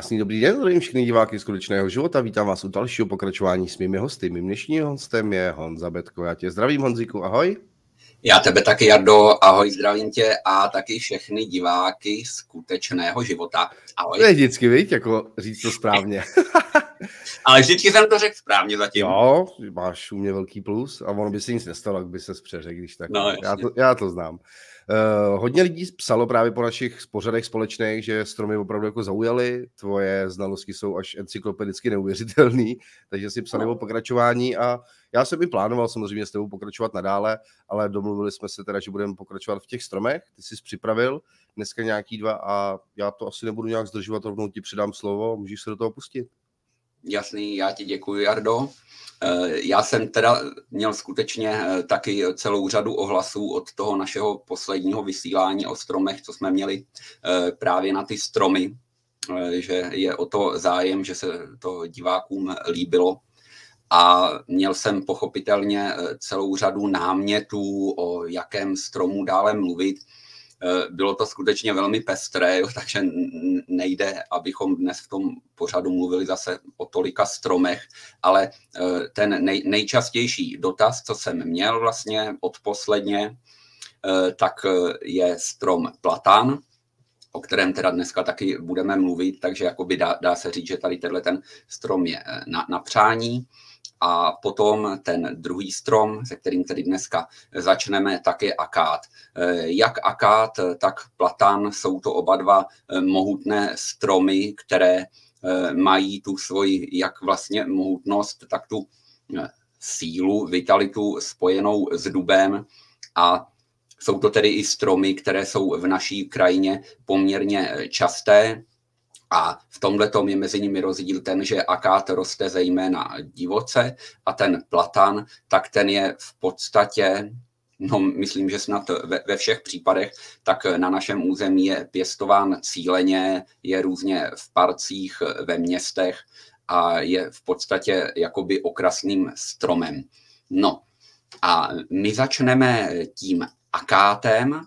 Krásný dobrý den, zdravím všechny diváky skutečného života. Vítám vás u dalšího pokračování s mými hosty. Mým dnešním hostem je Honza Betko. Já tě zdravím, Honziku, ahoj. Já tebe taky, Jardo, ahoj, zdravím tě a taky všechny diváky skutečného života. Ahoj. To je vždycky, víš, jako říct to správně. Ale vždycky jsem to řekl správně zatím. Jo, máš u mě velký plus a ono by se nic nestalo, jak by se přeřekl, když tak. No, já, to, já to znám. Uh, hodně lidí psalo právě po našich pořadech společných, že stromy opravdu jako zaujaly, tvoje znalosti jsou až encyklopedicky neuvěřitelné, takže si psali o pokračování a já jsem i plánoval samozřejmě s tebou pokračovat nadále, ale domluvili jsme se teda, že budeme pokračovat v těch stromech, ty jsi připravil dneska nějaký dva a já to asi nebudu nějak zdržovat, rovnou ti přidám slovo, můžeš se do toho pustit. Jasný, já ti děkuji, Jardo. Eh, já jsem teda měl skutečně eh, taky celou řadu ohlasů od toho našeho posledního vysílání o stromech, co jsme měli eh, právě na ty stromy, že je o to zájem, že se to divákům líbilo. A měl jsem pochopitelně celou řadu námětů, o jakém stromu dále mluvit. Eh, bylo to skutečně velmi pestré, jo, takže nejde, abychom dnes v tom pořadu mluvili zase o tolika stromech, ale eh, ten nej, nejčastější dotaz, co jsem měl vlastně odposledně, eh, tak je strom platán, o kterém teda dneska taky budeme mluvit, takže jakoby dá, dá se říct, že tady tenhle ten strom je na, na přání. A potom ten druhý strom, se kterým tedy dneska začneme, tak je akát. Eh, jak akát, tak platan jsou to oba dva eh, mohutné stromy, které eh, mají tu svoji jak vlastně mohutnost, tak tu sílu, vitalitu spojenou s dubem a jsou to tedy i stromy, které jsou v naší krajině poměrně časté. A v tomhle je mezi nimi rozdíl ten, že akát roste zejména divoce a ten platan, tak ten je v podstatě no myslím, že snad ve, ve všech případech, tak na našem území je pěstován cíleně, je různě v parcích, ve městech a je v podstatě jakoby okrasným stromem. No a my začneme tím akátem,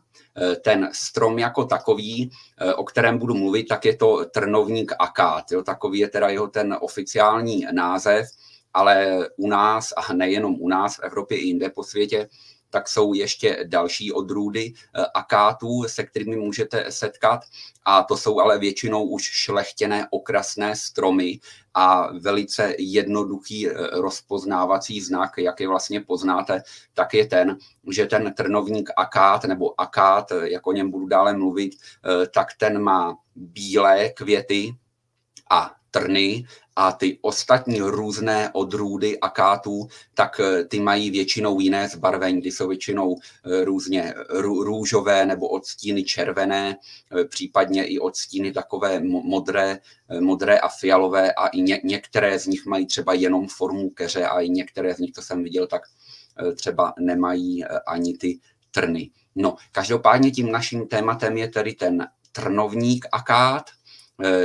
ten strom jako takový, eh, o kterém budu mluvit, tak je to trnovník akát. Jo? Takový je teda jeho ten oficiální název, ale u nás, a nejenom u nás, v Evropě i jinde po světě, tak jsou ještě další odrůdy eh, akátů, se kterými můžete setkat. A to jsou ale většinou už šlechtěné okrasné stromy a velice jednoduchý eh, rozpoznávací znak, jak je vlastně poznáte, tak je ten, že ten trnovník akát nebo akát, eh, jak o něm budu dále mluvit, tak ten má bílé květy a trny a ty ostatní různé odrůdy akátů, tak eh, ty mají většinou jiné zbarvení, ty jsou většinou eh, různě růžové nebo odstíny červené, eh, případně i odstíny takové modré, modré a fialové a i ně, některé z nich mají třeba jenom formu keře a i některé z nich, co jsem viděl, tak třeba nemají ani ty trny. No, každopádně tím naším tématem je tedy ten trnovník akát,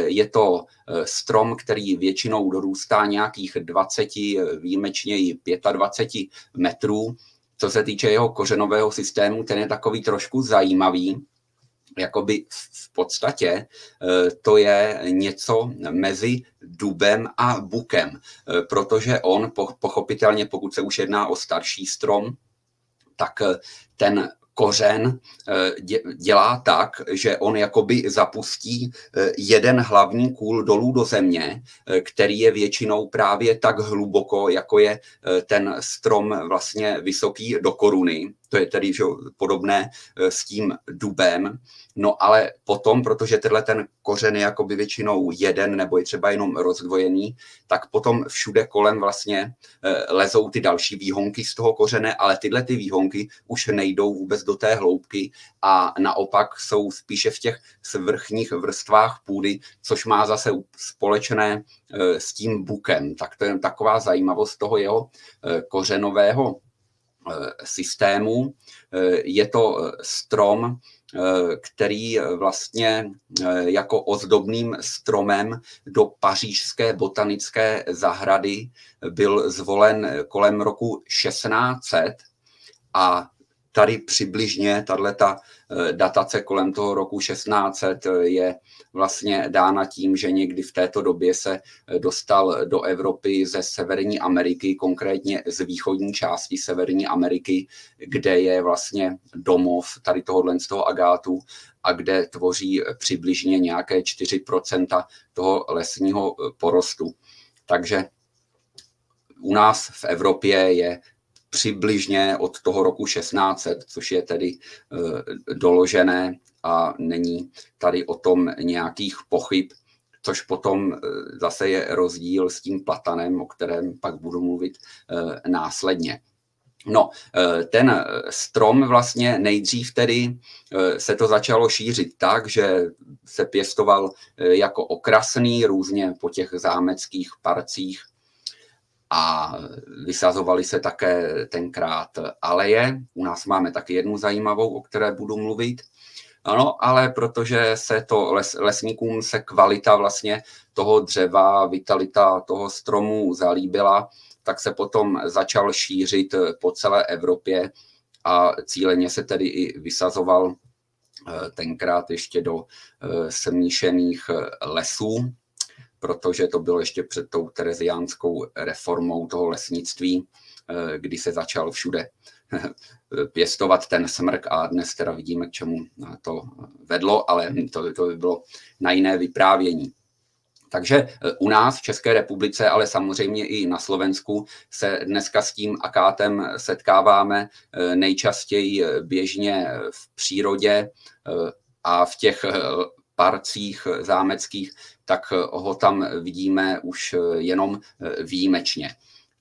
je to eh, strom, který většinou dorůstá nějakých 20, eh, výjimečně i 25 metrů. Co se týče jeho kořenového systému, ten je takový trošku zajímavý. Jakoby v podstatě to je něco mezi dubem a bukem, protože on pochopitelně, pokud se už jedná o starší strom, tak ten kořen dělá tak, že on jakoby zapustí jeden hlavní kůl dolů do země, který je většinou právě tak hluboko, jako je ten strom vlastně vysoký do koruny to je tedy že, podobné e, s tím dubem. No ale potom, protože tenhle ten kořen je jakoby většinou jeden nebo je třeba jenom rozdvojený, tak potom všude kolem vlastně e, lezou ty další výhonky z toho kořene, ale tyhle ty výhonky už nejdou vůbec do té hloubky a naopak jsou spíše v těch svrchních vrstvách půdy, což má zase společné e, s tím bukem. Tak to je taková zajímavost toho jeho kořenového systému. Eh, je to eh, strom, který vlastně jako ozdobným stromem do pařížské botanické zahrady byl zvolen kolem roku 1600 a tady přibližně tato eh, datace kolem toho roku 1600 eh, je vlastně dána tím, že někdy v této době se eh, dostal do Evropy ze Severní Ameriky, konkrétně z východní části Severní Ameriky, kde je vlastně domov tady tohohle z toho agátu a kde tvoří přibližně nějaké 4% toho lesního porostu. Takže u nás v Evropě je přibližně od toho roku 1600, což je tedy eh, doložené a není tady o tom nějakých pochyb, což potom eh, zase je rozdíl s tím platanem, o kterém pak budu mluvit eh, následně. No, ten strom vlastně nejdřív tedy se to začalo šířit tak, že se pěstoval jako okrasný různě po těch zámeckých parcích a vysazovaly se také tenkrát aleje. U nás máme taky jednu zajímavou, o které budu mluvit. Ano, ale protože se to les, lesníkům se kvalita vlastně toho dřeva, vitalita toho stromu zalíbila, tak se potom začal šířit po celé Evropě a cíleně se tedy i vysazoval eh, tenkrát ještě do eh, smíšených lesů, protože to bylo ještě před tou tereziánskou reformou toho lesnictví, eh, kdy se začal všude pěstovat ten smrk a dnes teda vidíme, k čemu to vedlo, ale to, to by bylo na jiné vyprávění. Takže eh, u nás v České republice, ale samozřejmě i na Slovensku se dneska s tím akátem setkáváme eh, nejčastěji běžně v přírodě a v těch parcích zámeckých, tak ho tam vidíme už jenom výjimečně.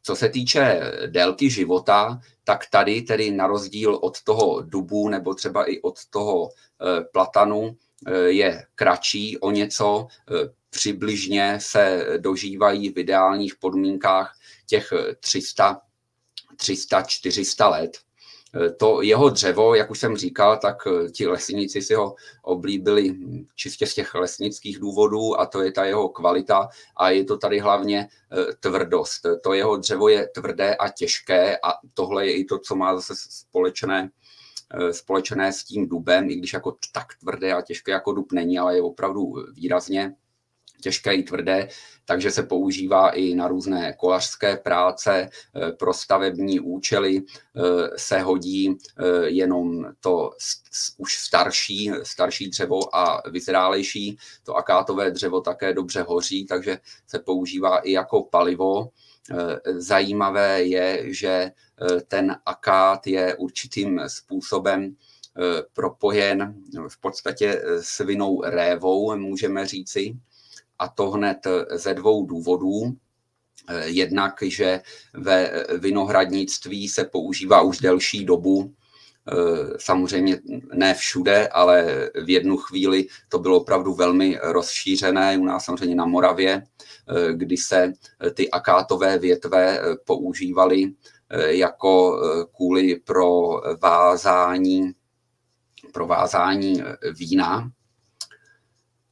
Co se týče délky života, tak tady tedy na rozdíl od toho dubu nebo třeba i od toho eh, platanu eh, je kratší o něco, eh, přibližně se dožívají v ideálních podmínkách těch 300 300-400 let. To jeho dřevo, jak už jsem říkal, tak eh, ti lesníci si ho oblíbili čistě z těch lesnických důvodů a to je ta jeho kvalita a je to tady hlavně eh, tvrdost. To jeho dřevo je tvrdé a těžké a tohle je i to, co má zase společné eh, společné s tím dubem, i když jako tak tvrdé a těžké jako dub není, ale je opravdu výrazně těžké i tvrdé, takže se používá i na různé kolařské práce, eh, pro stavební účely eh, se hodí eh, jenom to už starší, starší dřevo a vyzrálejší. To akátové dřevo také dobře hoří, takže se používá i jako palivo. Zajímavé je, že ten akát je určitým způsobem propojen v podstatě s vinou révou, můžeme říci a to hned ze dvou důvodů. Jednak, že ve vinohradnictví se používá už delší dobu, samozřejmě ne všude, ale v jednu chvíli to bylo opravdu velmi rozšířené. U nás samozřejmě na Moravě, kdy se ty akátové větve používaly jako kůly pro vázání, pro vázání vína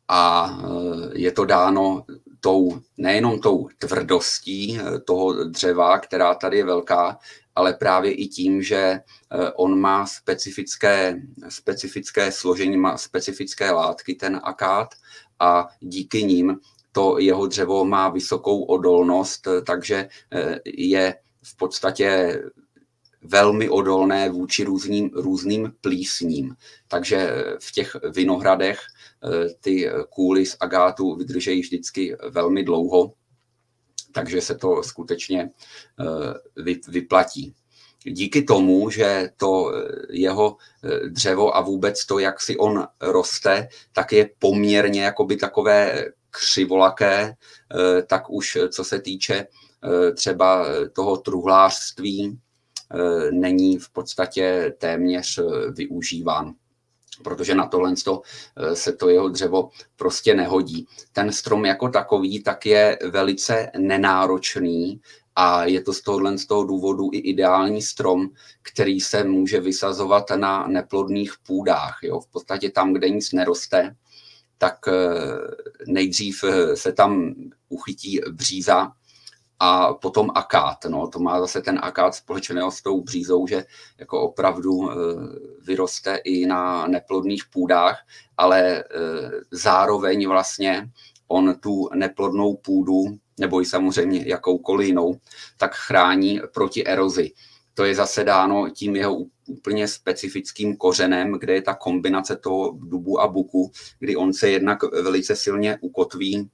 a eh, je to dáno tou, nejenom tou tvrdostí eh, toho dřeva, která tady je velká, ale právě i tím, že eh, on má specifické, specifické složení, má specifické látky, ten akát, a díky ním to jeho dřevo má vysokou odolnost, takže je v podstatě velmi odolné vůči různým, různým plísním. Takže v těch vinohradech ty kůly z agátu vydržejí vždycky velmi dlouho, takže se to skutečně vyplatí. Díky tomu, že to jeho dřevo a vůbec to, jak si on roste, tak je poměrně jakoby takové křivolaké, eh, tak už co se týče eh, třeba toho truhlářství, eh, není v podstatě téměř využíván protože na tohle se to jeho dřevo prostě nehodí. Ten strom jako takový tak je velice nenáročný a je to z tohohle z toho důvodu i ideální strom, který se může vysazovat na neplodných půdách. Jo. V podstatě tam, kde nic neroste, tak eh, nejdřív eh, se tam uchytí bříza a potom akát. No, to má zase ten akát společného s tou břízou, že jako opravdu eh, vyroste i na neplodných půdách, ale zároveň vlastně on tu neplodnou půdu, nebo i samozřejmě jakoukoliv jinou, tak chrání proti erozi. To je zase dáno tím jeho úplně specifickým kořenem, kde je ta kombinace toho dubu a buku, kdy on se jednak velice silně ukotví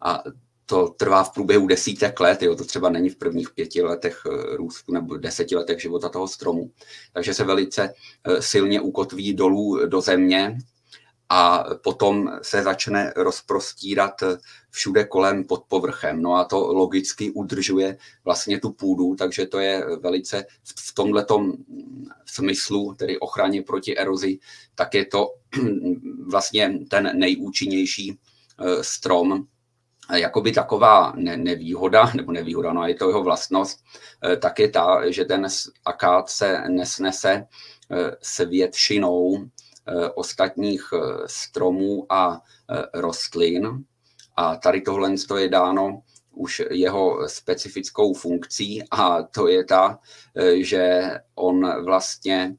a to trvá v průběhu desítek let, jo, to třeba není v prvních pěti letech eh, růstu nebo deseti letech života toho stromu. Takže se velice eh, silně ukotví dolů do země a potom se začne rozprostírat všude kolem pod povrchem. No a to logicky udržuje vlastně tu půdu, takže to je velice v tomto smyslu, tedy ochraně proti erozi, tak je to vlastně ten nejúčinnější eh, strom, jakoby taková nevýhoda, nebo nevýhoda, no je to jeho vlastnost, eh, tak je ta, že ten akát se nesnese eh, s většinou Eh, ostatních stromů a rostlin. A tady tohle je dáno už jeho specifickou funkcí a to je ta, že on vlastně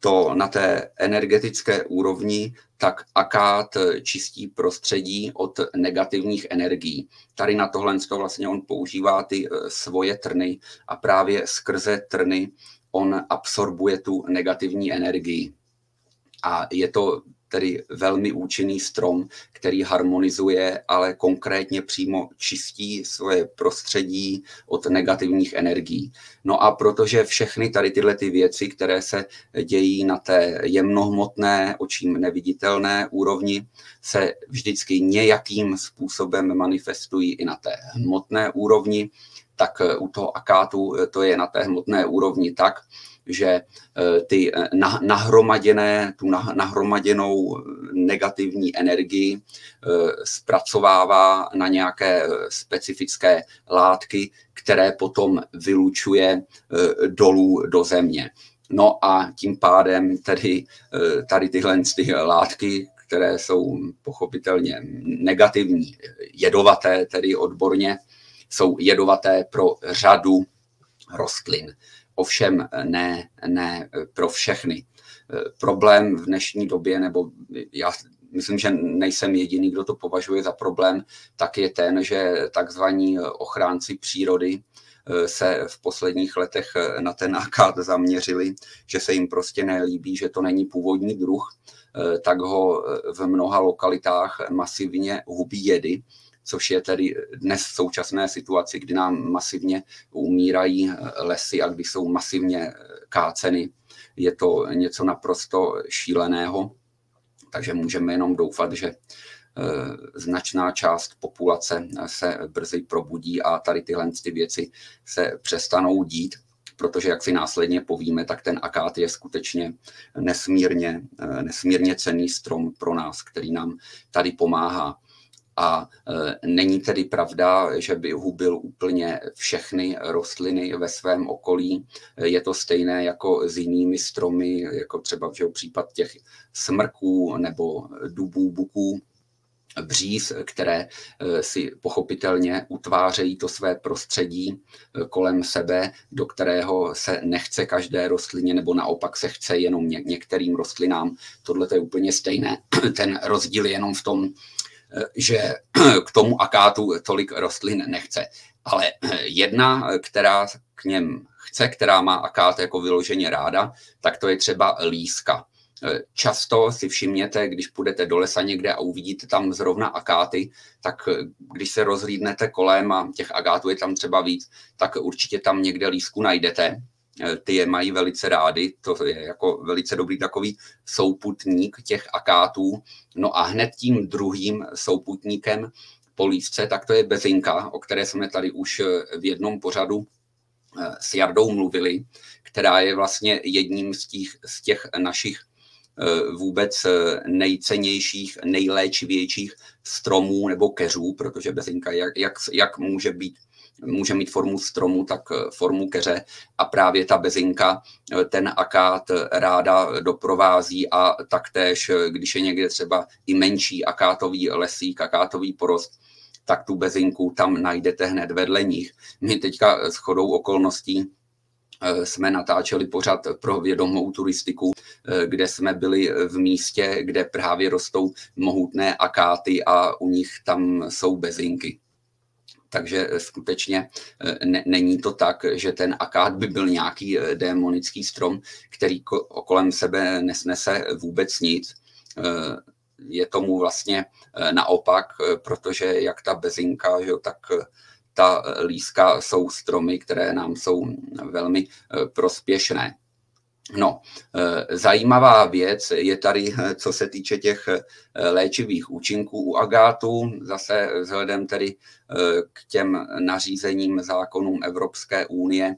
to na té energetické úrovni, tak akát čistí prostředí od negativních energií. Tady na tohle vlastně on používá ty svoje trny a právě skrze trny on absorbuje tu negativní energii a je to tedy velmi účinný strom, který harmonizuje, ale konkrétně přímo čistí svoje prostředí od negativních energií. No a protože všechny tady tyhle ty věci, které se dějí na té jemnohmotné, očím neviditelné úrovni, se vždycky nějakým způsobem manifestují i na té hmotné úrovni, tak u toho akátu to je na té hmotné úrovni tak, že eh, ty eh, nahromaděné, tu nahromaděnou negativní energii eh, zpracovává na nějaké specifické látky, které potom vylučuje dolů do země. No a tím pádem tedy tady tyhle ty látky, které jsou pochopitelně negativní, jedovaté, tedy odborně, jsou jedovaté pro řadu rostlin ovšem ne, ne pro všechny. Problém v dnešní době, nebo já myslím, že nejsem jediný, kdo to považuje za problém, tak je ten, že takzvaní ochránci přírody eh, se v posledních letech na ten akát zaměřili, že se jim prostě nelíbí, že to není původní druh, eh, tak ho v mnoha lokalitách masivně hubí jedy což je tedy dnes v současné situaci, kdy nám masivně umírají lesy a kdy jsou masivně káceny. Je to něco naprosto šíleného, takže můžeme jenom doufat, že eh, značná část populace se brzy probudí a tady tyhle ty věci se přestanou dít, protože jak si následně povíme, tak ten akát je skutečně nesmírně, eh, nesmírně cený strom pro nás, který nám tady pomáhá. A e, není tedy pravda, že by hubil úplně všechny rostliny ve svém okolí. Je to stejné jako s jinými stromy, jako třeba v případ těch smrků nebo dubů, buků, bříz, které e, si pochopitelně utvářejí to své prostředí e, kolem sebe, do kterého se nechce každé rostlině, nebo naopak se chce jenom některým rostlinám. Tohle je úplně stejné. Ten rozdíl je jenom v tom, že k tomu akátu tolik rostlin nechce. Ale jedna, která k něm chce, která má akát jako vyloženě ráda, tak to je třeba líska. Často si všimněte, když půjdete do lesa někde a uvidíte tam zrovna akáty, tak když se rozhlídnete kolem a těch agátů je tam třeba víc, tak určitě tam někde lísku najdete. Eh, ty je mají velice rády, to je jako velice dobrý takový souputník těch akátů. No a hned tím druhým souputníkem po lísce, tak to je bezinka, o které jsme tady už v jednom pořadu s Jardou mluvili, která je vlastně jedním z těch, z těch našich Eh, vůbec eh, nejcennějších, nejléčivějších stromů nebo keřů, protože bezinka jak, jak, jak může být může mít formu stromu, tak eh, formu keře a právě ta bezinka ten akát ráda doprovází a taktéž, když je někde třeba i menší akátový lesík, akátový porost, tak tu bezinku tam najdete hned vedle nich. My teďka s chodou okolností Eh, jsme natáčeli pořad pro vědomou turistiku, eh, kde jsme byli v místě, kde právě rostou mohutné akáty a u nich tam jsou bezinky. Takže skutečně eh, ne, není to tak, že ten akát by byl nějaký démonický strom, který kolem sebe nesnese vůbec nic. Je tomu vlastně naopak, protože jak ta bezinka, jo, tak ta líska jsou stromy, které nám jsou velmi eh, prospěšné. No, eh, zajímavá věc je tady, eh, co se týče těch léčivých účinků u agátu, zase vzhledem tedy k těm nařízením zákonům Evropské unie,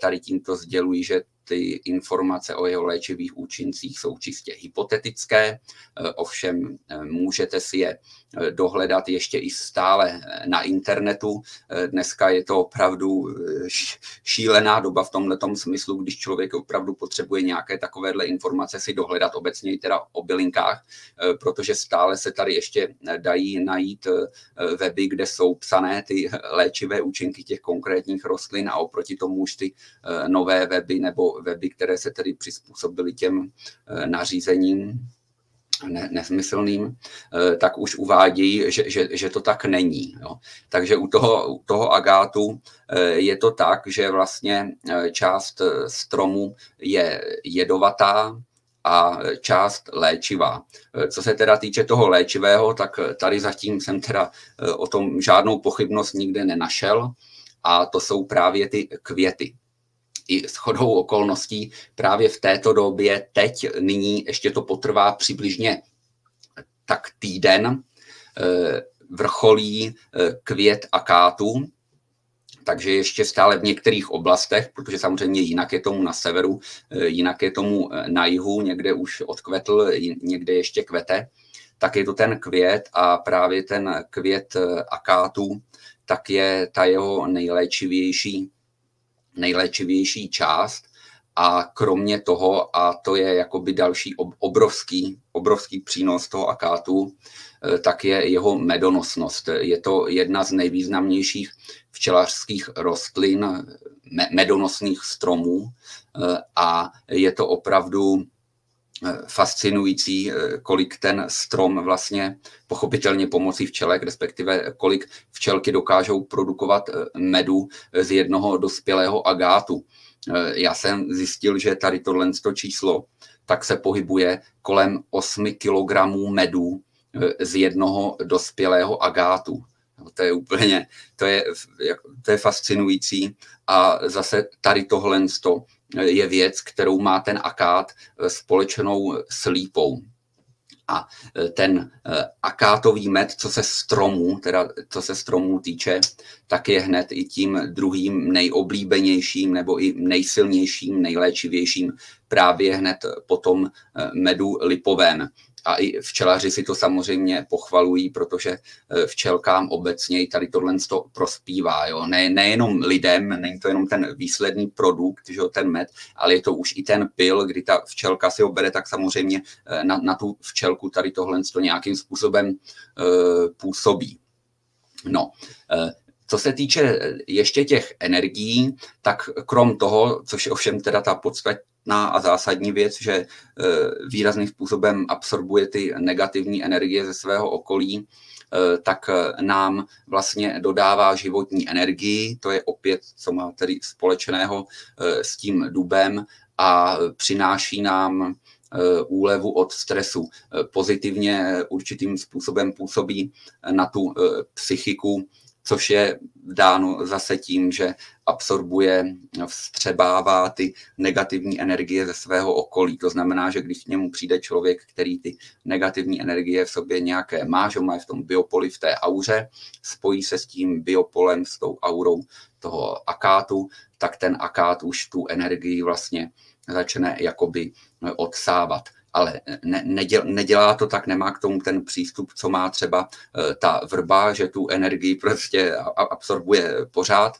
tady tímto sdělují, že ty informace o jeho léčivých účincích jsou čistě hypotetické, eh, ovšem eh, můžete si je eh, dohledat ještě i stále na internetu. Dneska je to opravdu šílená doba v tomto smyslu, když člověk opravdu potřebuje nějaké takovéhle informace si dohledat obecně i teda o bylinkách, protože stále se tady ještě dají najít weby, kde jsou psané ty léčivé účinky těch konkrétních rostlin a oproti tomu už ty nové weby nebo weby, které se tedy přizpůsobily těm eh, nařízením ne, nesmyslným, eh, tak už uvádějí, že, že, že to tak není. Jo. Takže u toho, u toho agátu eh, je to tak, že vlastně část stromu je jedovatá, a část léčivá. Co se teda týče toho léčivého, tak tady zatím jsem teda o tom žádnou pochybnost nikde nenašel a to jsou právě ty květy i s chodou okolností právě v této době, teď, nyní ještě to potrvá přibližně tak týden, eh, vrcholí eh, květ akátu, takže ještě stále v některých oblastech, protože samozřejmě jinak je tomu na severu, eh, jinak je tomu na jihu, někde už odkvetl, někde ještě kvete, tak je to ten květ a právě ten květ akátu, tak je ta jeho nejléčivější nejléčivější část a kromě toho, a to je jakoby další obrovský, obrovský přínos toho akátu, eh, tak je jeho medonosnost. Je to jedna z nejvýznamnějších včelařských rostlin, medonosných stromů eh, a je to opravdu fascinující, eh, kolik ten strom vlastně pochopitelně pomocí včelek, respektive kolik včelky dokážou produkovat eh, medu z jednoho dospělého agátu. Já jsem zjistil, že tady tohle číslo tak se pohybuje kolem 8 kg medu z jednoho dospělého agátu. To je úplně, to je, to je fascinující a zase tady tohle je věc, kterou má ten akát eh, společnou s lípou. A eh, ten eh, akátový med, co se stromů, teda co se stromů týče, tak je hned i tím druhým nejoblíbenějším nebo i nejsilnějším, nejléčivějším právě hned potom medu lipovém. A i včelaři si to samozřejmě pochvalují, protože eh, včelkám obecně tady tohle to prospívá. Jo? Ne, nejenom lidem, není to jenom ten výsledný produkt, že jo, ten med, ale je to už i ten pil, kdy ta včelka si ho bere, tak samozřejmě eh, na, na tu včelku tady tohle to nějakým způsobem uh, působí. No, co se týče ještě těch energií, tak krom toho, což je ovšem teda ta podstatná a zásadní věc, že výrazným způsobem absorbuje ty negativní energie ze svého okolí, tak nám vlastně dodává životní energii, to je opět, co má tedy společného s tím dubem a přináší nám Eh, úlevu od stresu. Eh, pozitivně určitým způsobem působí na tu eh, psychiku, což je dáno zase tím, že absorbuje, vstřebává ty negativní energie ze svého okolí. To znamená, že když k němu přijde člověk, který ty negativní energie v sobě nějaké má, že má v tom biopoli, v té auře, spojí se s tím biopolem, s tou aurou toho akátu, tak ten akát už tu energii vlastně začne jakoby odsávat. Ale ne, neděl, nedělá to tak, nemá k tomu ten přístup, co má třeba eh, ta vrba, že tu energii prostě absorbuje pořád,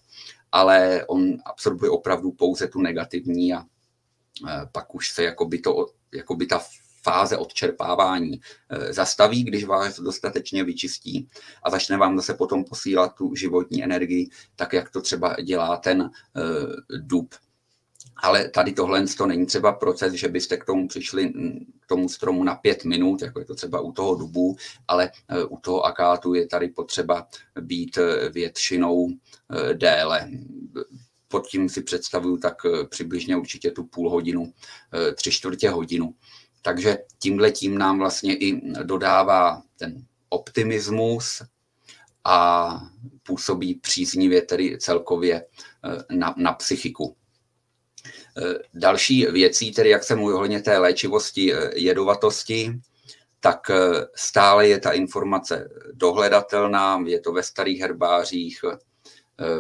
ale on absorbuje opravdu pouze tu negativní a eh, pak už se jakoby, to, jakoby ta fáze odčerpávání eh, zastaví, když vás dostatečně vyčistí a začne vám zase potom posílat tu životní energii, tak jak to třeba dělá ten dub. Ale tady tohle to není třeba proces, že byste k tomu přišli k tomu stromu na pět minut, jako je to třeba u toho dubu, ale e, u toho akátu je tady potřeba být e, většinou e, déle. Pod tím si představuju tak přibližně určitě tu půl hodinu, tři čtvrtě hodinu. Takže tímhle tím nám vlastně i dodává ten optimismus a působí příznivě tedy celkově na, na psychiku. Eh, další věcí, tedy jak jsem mluvil ohledně té léčivosti, eh, jedovatosti, tak eh, stále je ta informace dohledatelná, je to ve starých herbářích,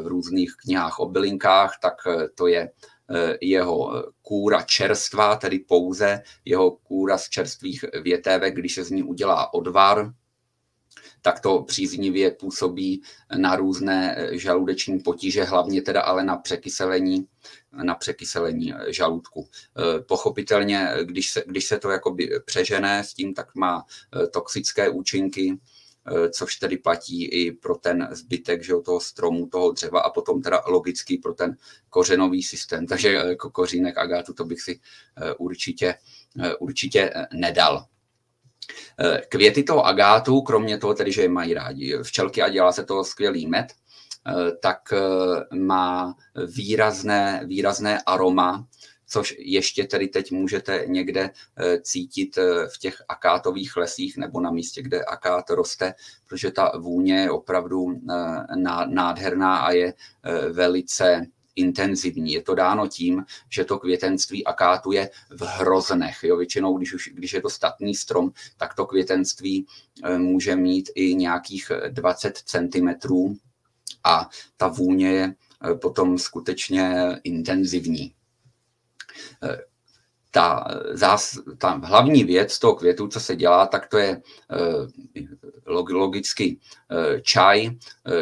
v různých knihách o bylinkách, tak to je jeho kůra čerstvá, tedy pouze jeho kůra z čerstvých větévek, když se z ní udělá odvar, tak to příznivě působí na různé žaludeční potíže, hlavně teda ale na překyselení na překyselení žaludku. Eh, pochopitelně, když se, když se to jakoby přežené s tím, tak má eh, toxické účinky, eh, což tedy platí i pro ten zbytek že, toho stromu, toho dřeva a potom teda logicky pro ten kořenový systém. Takže jako kořínek agátu to bych si určitě, určitě nedal. Květy toho agátu, kromě toho tedy, že je mají rádi včelky a dělá se toho skvělý med, Eh, tak eh, má výrazné, výrazné aroma, což ještě tedy teď můžete někde eh, cítit v těch akátových lesích nebo na místě, kde akát roste, protože ta vůně je opravdu nádherná a je velice intenzivní. Je to dáno tím, že to květenství akátu je v hroznech. Jo, většinou, když, už, když je to statný strom, tak to květenství může mít i nějakých 20 cm a ta vůně je eh, potom skutečně intenzivní. Eh, ta, zás, ta hlavní věc toho květu, co se dělá, tak to je eh, logicky čaj,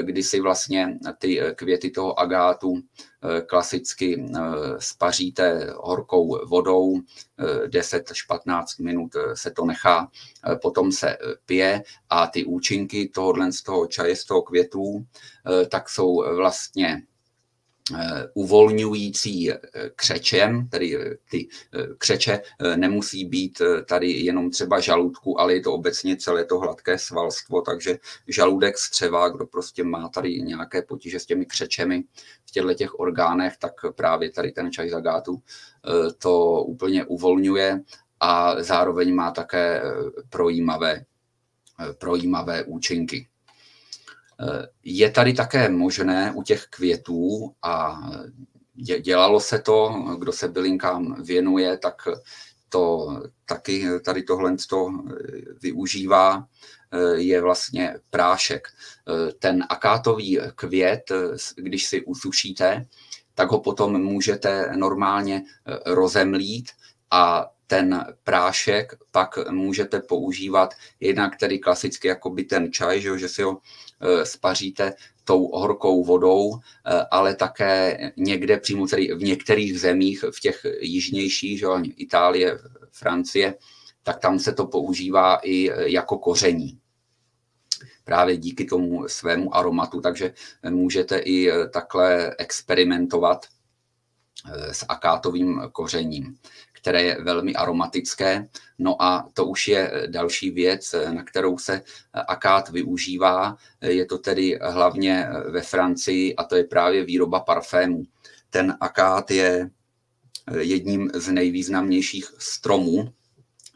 kdy si vlastně ty květy toho agátu klasicky spaříte horkou vodou, 10 až 15 minut se to nechá, potom se pije a ty účinky tohohle z toho čaje, z toho květů, tak jsou vlastně Eh, uvolňující eh, křečem, tedy eh, ty křeče nemusí být tady jenom třeba žaludku, ale je to obecně celé to hladké svalstvo, takže žaludek střeva, kdo prostě má tady nějaké potíže s těmi křečemi v těchto těch orgánech, tak právě tady ten čaj zagátu to úplně uvolňuje a zároveň má také projímavé, projímavé účinky. Je tady také možné u těch květů a dělalo se to, kdo se bylinkám věnuje, tak to taky tady tohle to využívá, je vlastně prášek. Ten akátový květ, když si usušíte, tak ho potom můžete normálně rozemlít a ten prášek pak můžete používat jednak tedy klasicky jako by ten čaj, že, si ho spaříte tou horkou vodou, e, ale také někde přímo tedy v některých zemích, v těch jižnějších, že, Itálie, Francie, tak tam se to používá i jako koření. Právě díky tomu svému aromatu, takže můžete i takhle experimentovat s akátovým kořením, které je velmi aromatické. No a to už je další věc, na kterou se akát využívá. Je to tedy hlavně ve Francii a to je právě výroba parfémů. Ten akát je jedním z nejvýznamnějších stromů,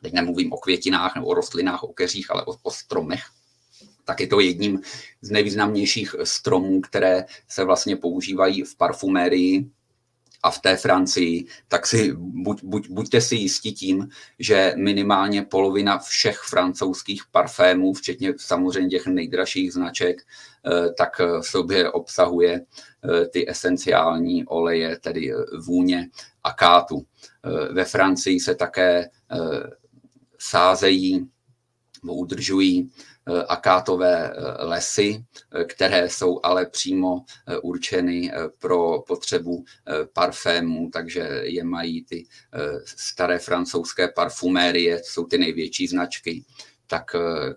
teď nemluvím o květinách nebo o rostlinách, o keřích, ale o, o stromech, tak je to jedním z nejvýznamnějších stromů, které se vlastně používají v parfumérii a v té Francii, tak si buď, buď, buďte si jistí tím, že minimálně polovina všech francouzských parfémů, včetně samozřejmě těch nejdražších značek, eh, tak v sobě obsahuje eh, ty esenciální oleje, tedy vůně a kátu. Eh, ve Francii se také sázejí udržují Eh, akátové eh, lesy, eh, které jsou ale přímo určeny pro potřebu parfémů, takže je mají ty staré francouzské parfumérie, jsou ty největší značky, tak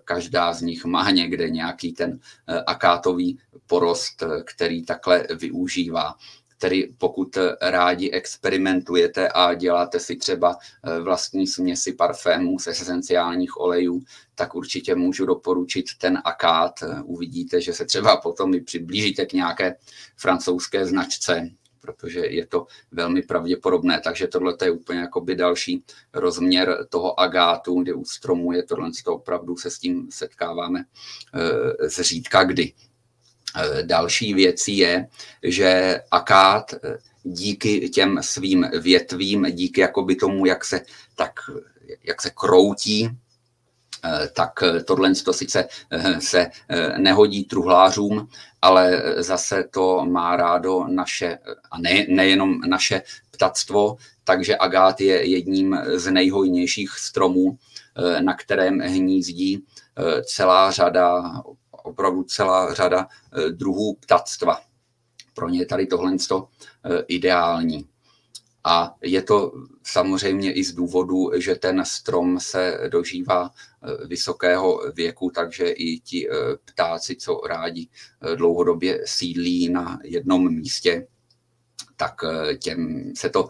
každá z nich má někde nějaký ten akátový porost, který takhle využívá. Tedy pokud rádi experimentujete a děláte si třeba eh, vlastní směsi parfémů z esenciálních olejů, tak určitě můžu doporučit ten akát. Uvidíte, že se třeba potom i přiblížíte k nějaké francouzské značce, protože je to velmi pravděpodobné. Takže tohle je úplně jakoby další rozměr toho agátu, kde u stromu je tohle opravdu se s tím setkáváme eh, zřídka kdy. Eh, další věcí je, že akát eh, díky těm svým větvím, díky jakoby tomu, jak se, tak, jak se kroutí, eh, tak tohle to sice se nehodí truhlářům, ale zase to má rádo naše, a ne, nejenom naše ptactvo, takže agát je jedním z nejhojnějších stromů, na kterém hnízdí celá řada opravdu celá řada eh, druhů ptactva. Pro ně je tady tohle eh, ideální. A je to samozřejmě i z důvodu, že ten strom se dožívá eh, vysokého věku, takže i ti ptáci, co rádi dlouhodobě sídlí na jednom místě, tak těm se to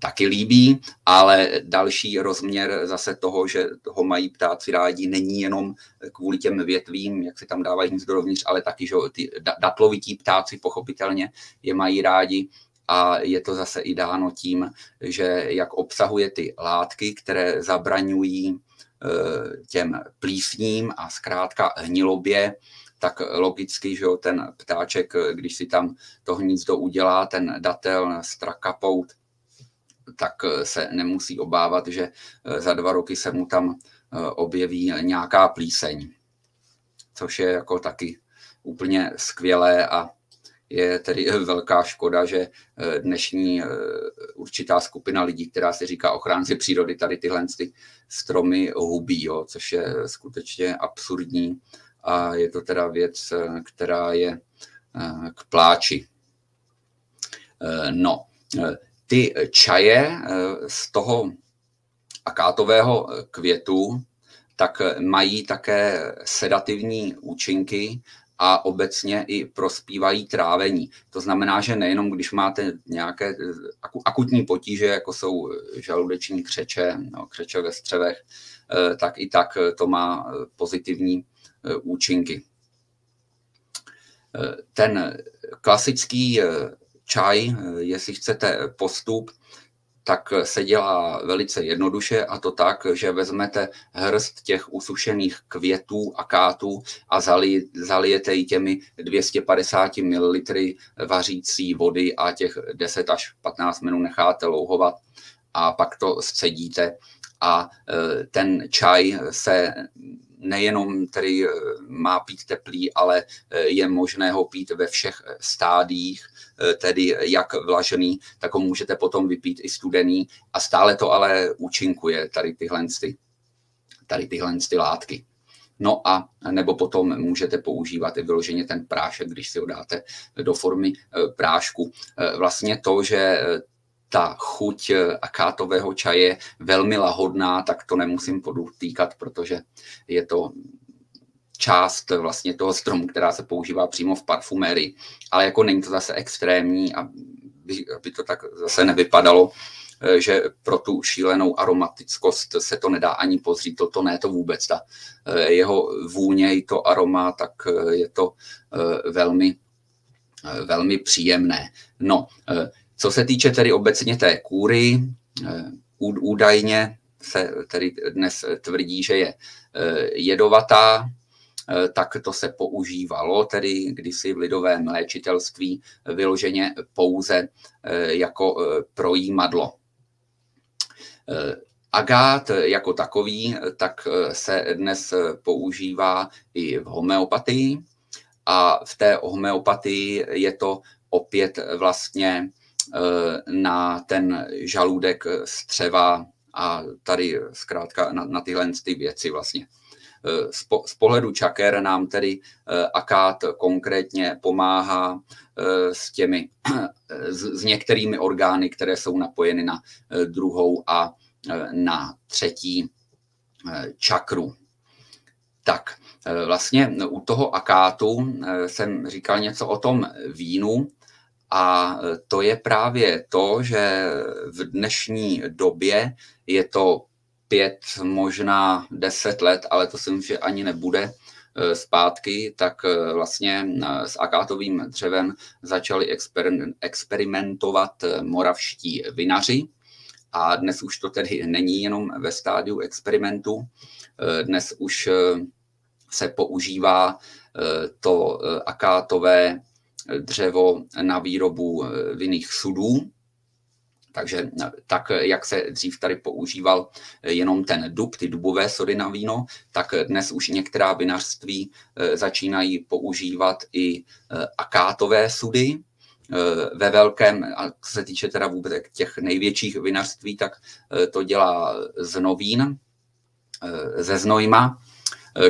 taky líbí, ale další rozměr zase toho, že ho mají ptáci rádi, není jenom kvůli těm větvím, jak se tam dávají hnízdo dovnitř, ale taky, že ty datlovití ptáci pochopitelně je mají rádi a je to zase i dáno tím, že jak obsahuje ty látky, které zabraňují eh, těm plísním a zkrátka hnilobě, tak logicky, že jo, ten ptáček, když si tam to hnízdo udělá, ten datel, strakapout, tak eh, se nemusí obávat, že eh, za dva roky se mu tam eh, objeví nějaká plíseň, což je jako taky úplně skvělé a je tedy velká škoda, že dnešní určitá skupina lidí, která se říká ochránci přírody, tady tyhle ty stromy hubí, jo, což je skutečně absurdní a je to teda věc, která je k pláči. No, ty čaje eh, z toho akátového květu tak mají také sedativní účinky a obecně i prospívají trávení. To znamená, že nejenom když máte nějaké eh, akutní potíže, jako jsou žaludeční křeče, no, křeče ve střevech, eh, tak i tak to má pozitivní účinky. Ten klasický čaj, jestli chcete postup, tak se dělá velice jednoduše a to tak, že vezmete hrst těch usušených květů a kátů a zalijete ji těmi 250 ml vařící vody a těch 10 až 15 minut necháte louhovat a pak to scedíte. A e, ten čaj se nejenom tedy eh, má pít teplý, ale eh, je možné ho pít ve všech eh, stádiích, tedy jak vlažený, tak ho můžete potom vypít i studený a stále to ale účinkuje tady tyhle, ty, tady tyhle ty látky. No a nebo potom můžete používat i vyloženě ten prášek, když si ho dáte do formy prášku. Vlastně to, že ta chuť eh, akátového čaje velmi lahodná, tak to nemusím podotýkat, protože je to část vlastně toho stromu, která se používá přímo v parfumerii. Ale jako není to zase extrémní a aby to tak zase nevypadalo, že pro tu šílenou aromatickost se to nedá ani pozřít, toto ne, to vůbec. Ta jeho vůně i to aroma, tak je to velmi, velmi příjemné. No, co se týče tedy obecně té kůry, údajně se tedy dnes tvrdí, že je jedovatá, Eh, tak to se používalo tedy kdysi v lidovém léčitelství vyloženě pouze eh, jako eh, projímadlo. Agát jako takový, tak se dnes používá i v homeopatii a v té homeopatii je to opět vlastně na ten žaludek střeva a tady zkrátka na, na tyhle ty věci vlastně. Z pohledu čaker nám tedy eh, akát konkrétně pomáhá eh, s těmi, s některými orgány, které jsou napojeny na eh, druhou a na třetí čakru. Tak, vlastně u toho akátu jsem říkal něco o tom vínu, a to je právě to, že v dnešní době je to pět, možná deset let, ale to si myslím, že ani nebude eh, zpátky, tak eh, vlastně s akátovým dřevem začali experimentovat moravští vinaři. A dnes už to tedy není jenom ve stádiu experimentu. Dnes už se používá to akátové dřevo na výrobu vinných sudů, takže tak, jak se dřív tady používal jenom ten dub, ty dubové sody na víno, tak dnes už některá vinařství eh, začínají používat i eh, akátové sudy, eh, ve velkém, a co se týče teda vůbec těch největších vinařství, tak to dělá z Novín, ze Znojma,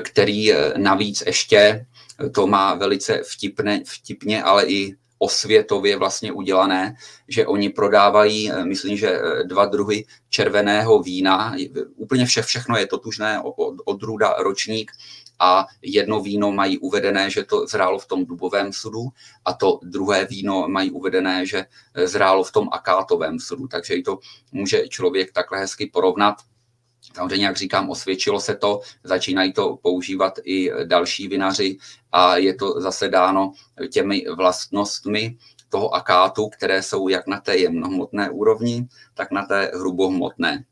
který navíc ještě to má velice vtipne, vtipně, ale i osvětově vlastně udělané, že oni prodávají, eh, myslím, že eh, dva druhy červeného vína, úplně vše, všechno je totužné od, odrůda ročník a jedno víno mají uvedené, že to zrálo v tom dubovém sudu a to druhé víno mají uvedené, že eh, zrálo v tom akátovém sudu, takže i to může člověk takhle hezky porovnat Samozřejmě, jak říkám, osvědčilo se to, začínají to používat i další vinaři a je to zase dáno těmi vlastnostmi toho akátu, které jsou jak na té jemnohmotné úrovni, tak na té hrubohmotné.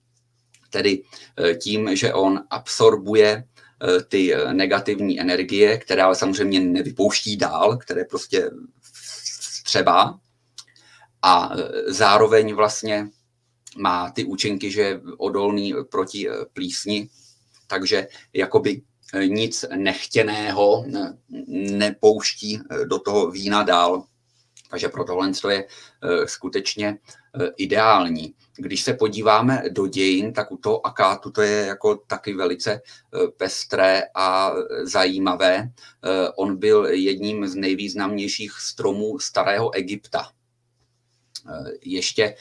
Tedy eh, tím, že on absorbuje eh, ty negativní energie, které ale samozřejmě nevypouští dál, které prostě třeba a eh, zároveň vlastně má ty účinky, že je odolný proti eh, plísni, takže jakoby eh, nic nechtěného nepouští eh, do toho vína dál. Takže pro tohle to je skutečně ideální. Když se podíváme do dějin, tak u toho akátu to je jako taky velice pestré a zajímavé. On byl jedním z nejvýznamnějších stromů starého Egypta. Ještě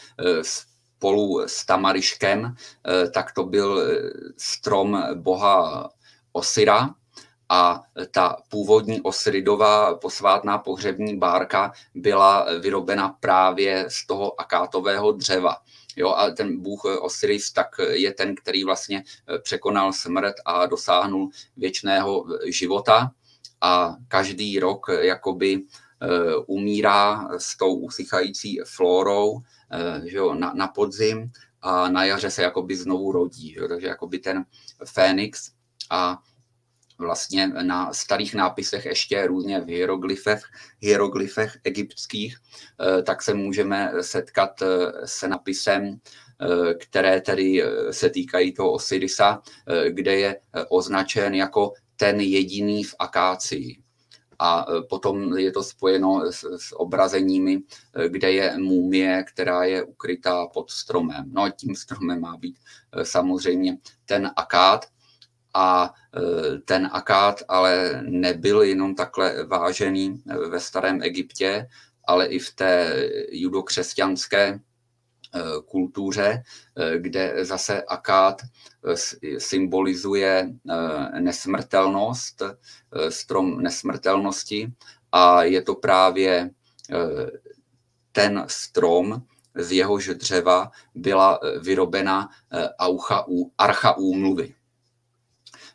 spolu s Tamariškem, eh, tak to byl eh, strom boha Osira, a ta původní Osiridová posvátná pohřební bárka byla vyrobena právě z toho akátového dřeva. Jo, a ten bůh Osiris tak je ten, který vlastně překonal smrt a dosáhnul věčného života a každý rok jakoby eh, umírá s tou usychající flórou Eh, že jo, na, na podzim a na jaře se jakoby znovu rodí. Jo, takže jakoby ten Fénix a vlastně na starých nápisech ještě různě v hieroglyfech, hieroglyfech egyptských, eh, tak se můžeme setkat eh, se napisem, které tedy se týkají toho Osirisa, kde je označen jako ten jediný v akácii a e, potom je to spojeno s, s obrazeními, e, kde je mumie, která je ukrytá pod stromem. No a tím stromem má být e, samozřejmě ten akát. A ten akát ale nebyl jenom takhle vážený ve starém Egyptě, ale i v té judokřesťanské kultuře, kde zase akát symbolizuje nesmrtelnost, strom nesmrtelnosti a je to právě ten strom, z jehož dřeva byla vyrobena archa úmluvy.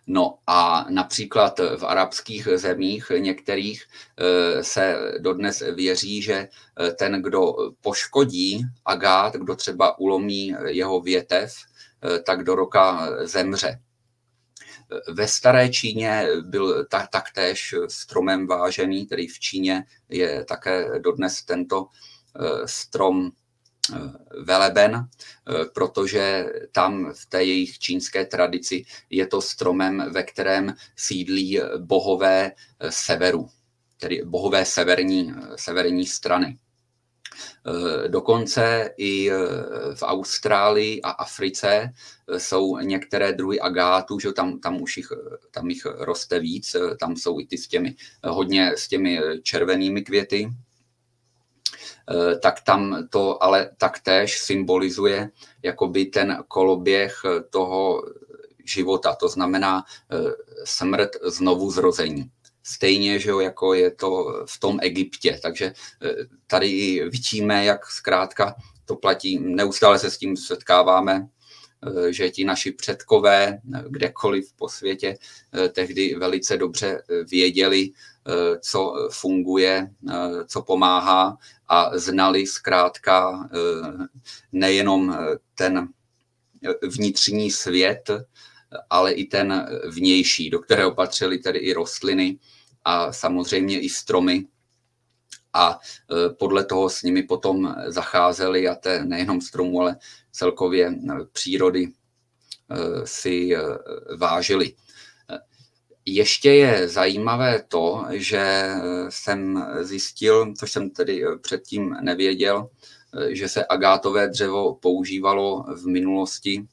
No a například v arabských zemích některých se dodnes věří, že ten, kdo poškodí agát, kdo třeba ulomí jeho větev, tak do roka zemře. Ve staré Číně byl tak, taktéž stromem vážený, který v Číně je také dodnes tento eh, strom eh, veleben, eh, protože tam v té jejich čínské tradici je to stromem, ve kterém sídlí bohové severu, tedy bohové severní, severní strany. Eh, dokonce i eh, v Austrálii a Africe eh, jsou některé druhy agátů, že tam, tam už jich, tam jich roste víc, tam jsou i ty s těmi, hodně s těmi červenými květy, tak tam to ale taktéž symbolizuje jakoby ten koloběh toho života, to znamená smrt znovu zrození stejně, že jo, jako je to v tom Egyptě. Takže eh, tady vidíme, jak zkrátka to platí. Neustále se s tím setkáváme, eh, že ti naši předkové eh, kdekoliv po světě tehdy velice dobře věděli, co funguje, co pomáhá a znali zkrátka nejenom ten vnitřní svět, ale i ten vnější, do kterého patřily tedy i rostliny a samozřejmě i stromy. A podle toho s nimi potom zacházeli a to nejenom stromů, ale celkově e, přírody e, si vážili. Ještě je zajímavé to, že jsem zjistil, což jsem tedy předtím nevěděl, že se agátové dřevo používalo v minulosti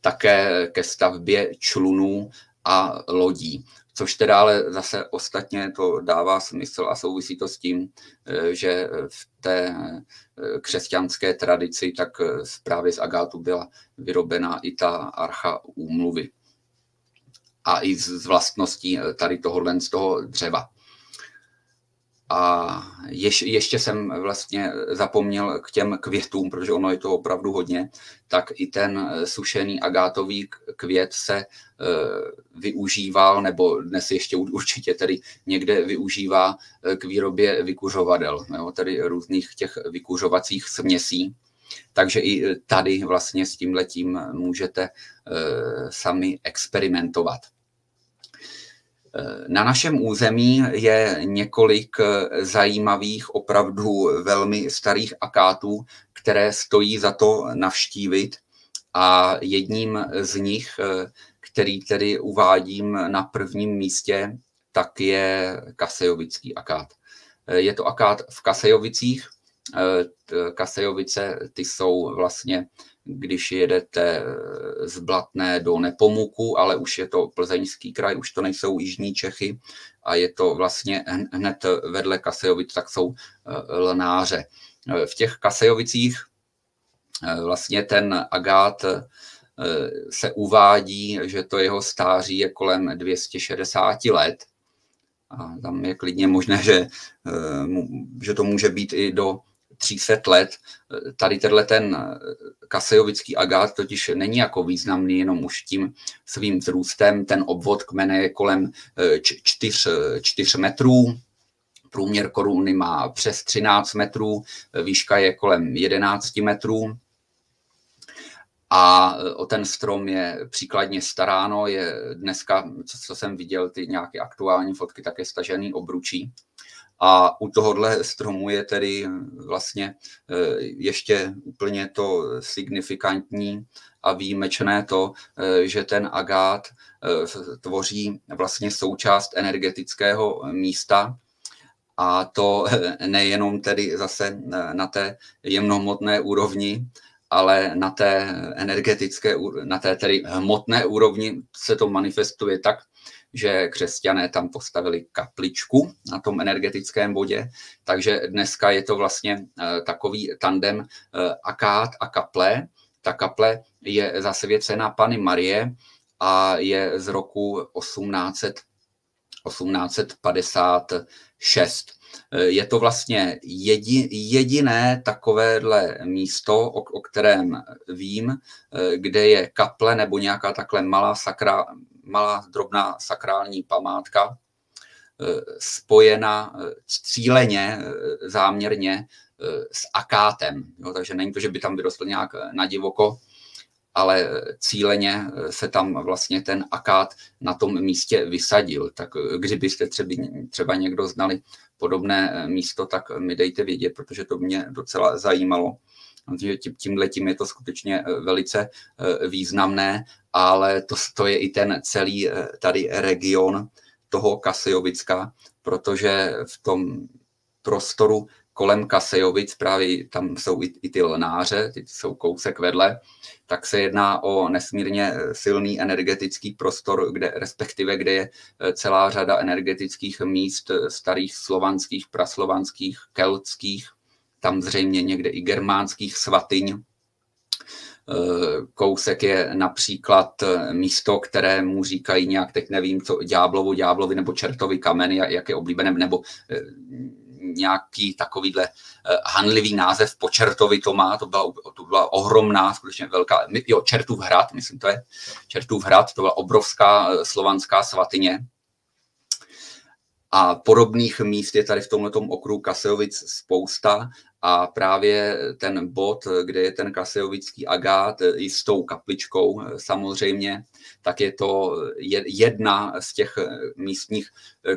také ke stavbě člunů a lodí. Což teda ale zase ostatně to dává smysl a souvisí to s tím, eh, že v té eh, křesťanské tradici tak právě z agátu byla vyrobená i ta archa úmluvy a i z vlastností eh, tady tohohle z toho dřeva. A ješ, ještě jsem vlastně zapomněl k těm květům, protože ono je to opravdu hodně, tak i ten sušený agátový květ se e, využíval, nebo dnes ještě určitě tedy někde využívá e, k výrobě vykuřovadel, jo, tedy různých těch vykuřovacích směsí. Takže i tady vlastně s tím letím můžete e, sami experimentovat. Na našem území je několik zajímavých, opravdu velmi starých akátů, které stojí za to navštívit. A jedním z nich, který tedy uvádím na prvním místě, tak je Kasejovický akát. Je to akát v Kasejovicích. Kasejovice, ty jsou vlastně když jedete z Blatné do Nepomuku, ale už je to plzeňský kraj, už to nejsou jižní Čechy a je to vlastně hned vedle Kasejovic, tak jsou eh, lnáře. Eh, v těch Kasejovicích eh, vlastně ten agát se uvádí, že to jeho stáří je kolem 260 let. A tam je klidně možné, že, že to může být i do 300 let. Tady tenhle ten eh, kasejovický agát totiž není jako významný jenom už tím svým vzrůstem. Ten obvod kmene je kolem 4, eh, 4 metrů, průměr koruny má přes 13 metrů, výška je kolem 11 metrů. A eh, o ten strom je příkladně staráno, je dneska, co, co jsem viděl, ty nějaké aktuální fotky, tak je stažený obručí. A u tohohle stromu je tedy vlastně eh, ještě úplně to signifikantní a výjimečné to, eh, že ten agát eh, tvoří vlastně součást energetického místa, a to nejenom tedy zase na té jemnohmotné úrovni, ale na té energetické, na té tedy hmotné úrovni se to manifestuje tak, že křesťané tam postavili kapličku na tom energetickém bodě, takže dneska je to vlastně eh, takový tandem eh, akát a kaple. Ta kaple je zasvěcena Pany Marie a je z roku 1800 1856. Je to vlastně jediné takovéhle místo, o, o kterém vím, kde je kaple nebo nějaká takhle malá, sakra, malá drobná sakrální památka, spojena cíleně, záměrně s akátem. Jo, takže není to, že by tam vyrostl nějak na divoko, ale cíleně se tam vlastně ten akát na tom místě vysadil. Tak kdybyste třeba, třeba někdo znali podobné místo, tak mi dejte vědět, protože to mě docela zajímalo. Tímhle tím je to skutečně velice významné, ale to, to je i ten celý tady region toho Kasejovicka, protože v tom prostoru kolem Kasejovic, právě tam jsou i, i ty lnáře, ty jsou kousek vedle, tak se jedná o nesmírně silný energetický prostor, kde, respektive kde je eh, celá řada energetických míst eh, starých slovanských, praslovanských, keltských, tam zřejmě někde i germánských svatyň. Eh, kousek je například místo, které mu říkají nějak, teď nevím, co, ďáblovo, ďáblovi nebo čertovi kameny, jak je oblíbené, nebo nějaký takovýhle hanlivý název po Čertovi to má, to byla, to byla ohromná, skutečně velká, jo, Čertův hrad, myslím to je, Čertův hrad, to byla obrovská slovanská svatyně, a podobných míst je tady v tomto okruhu Kasejovic spousta a právě ten bod, kde je ten Kasejovický agát i s tou kapličkou samozřejmě, tak je to jedna z těch místních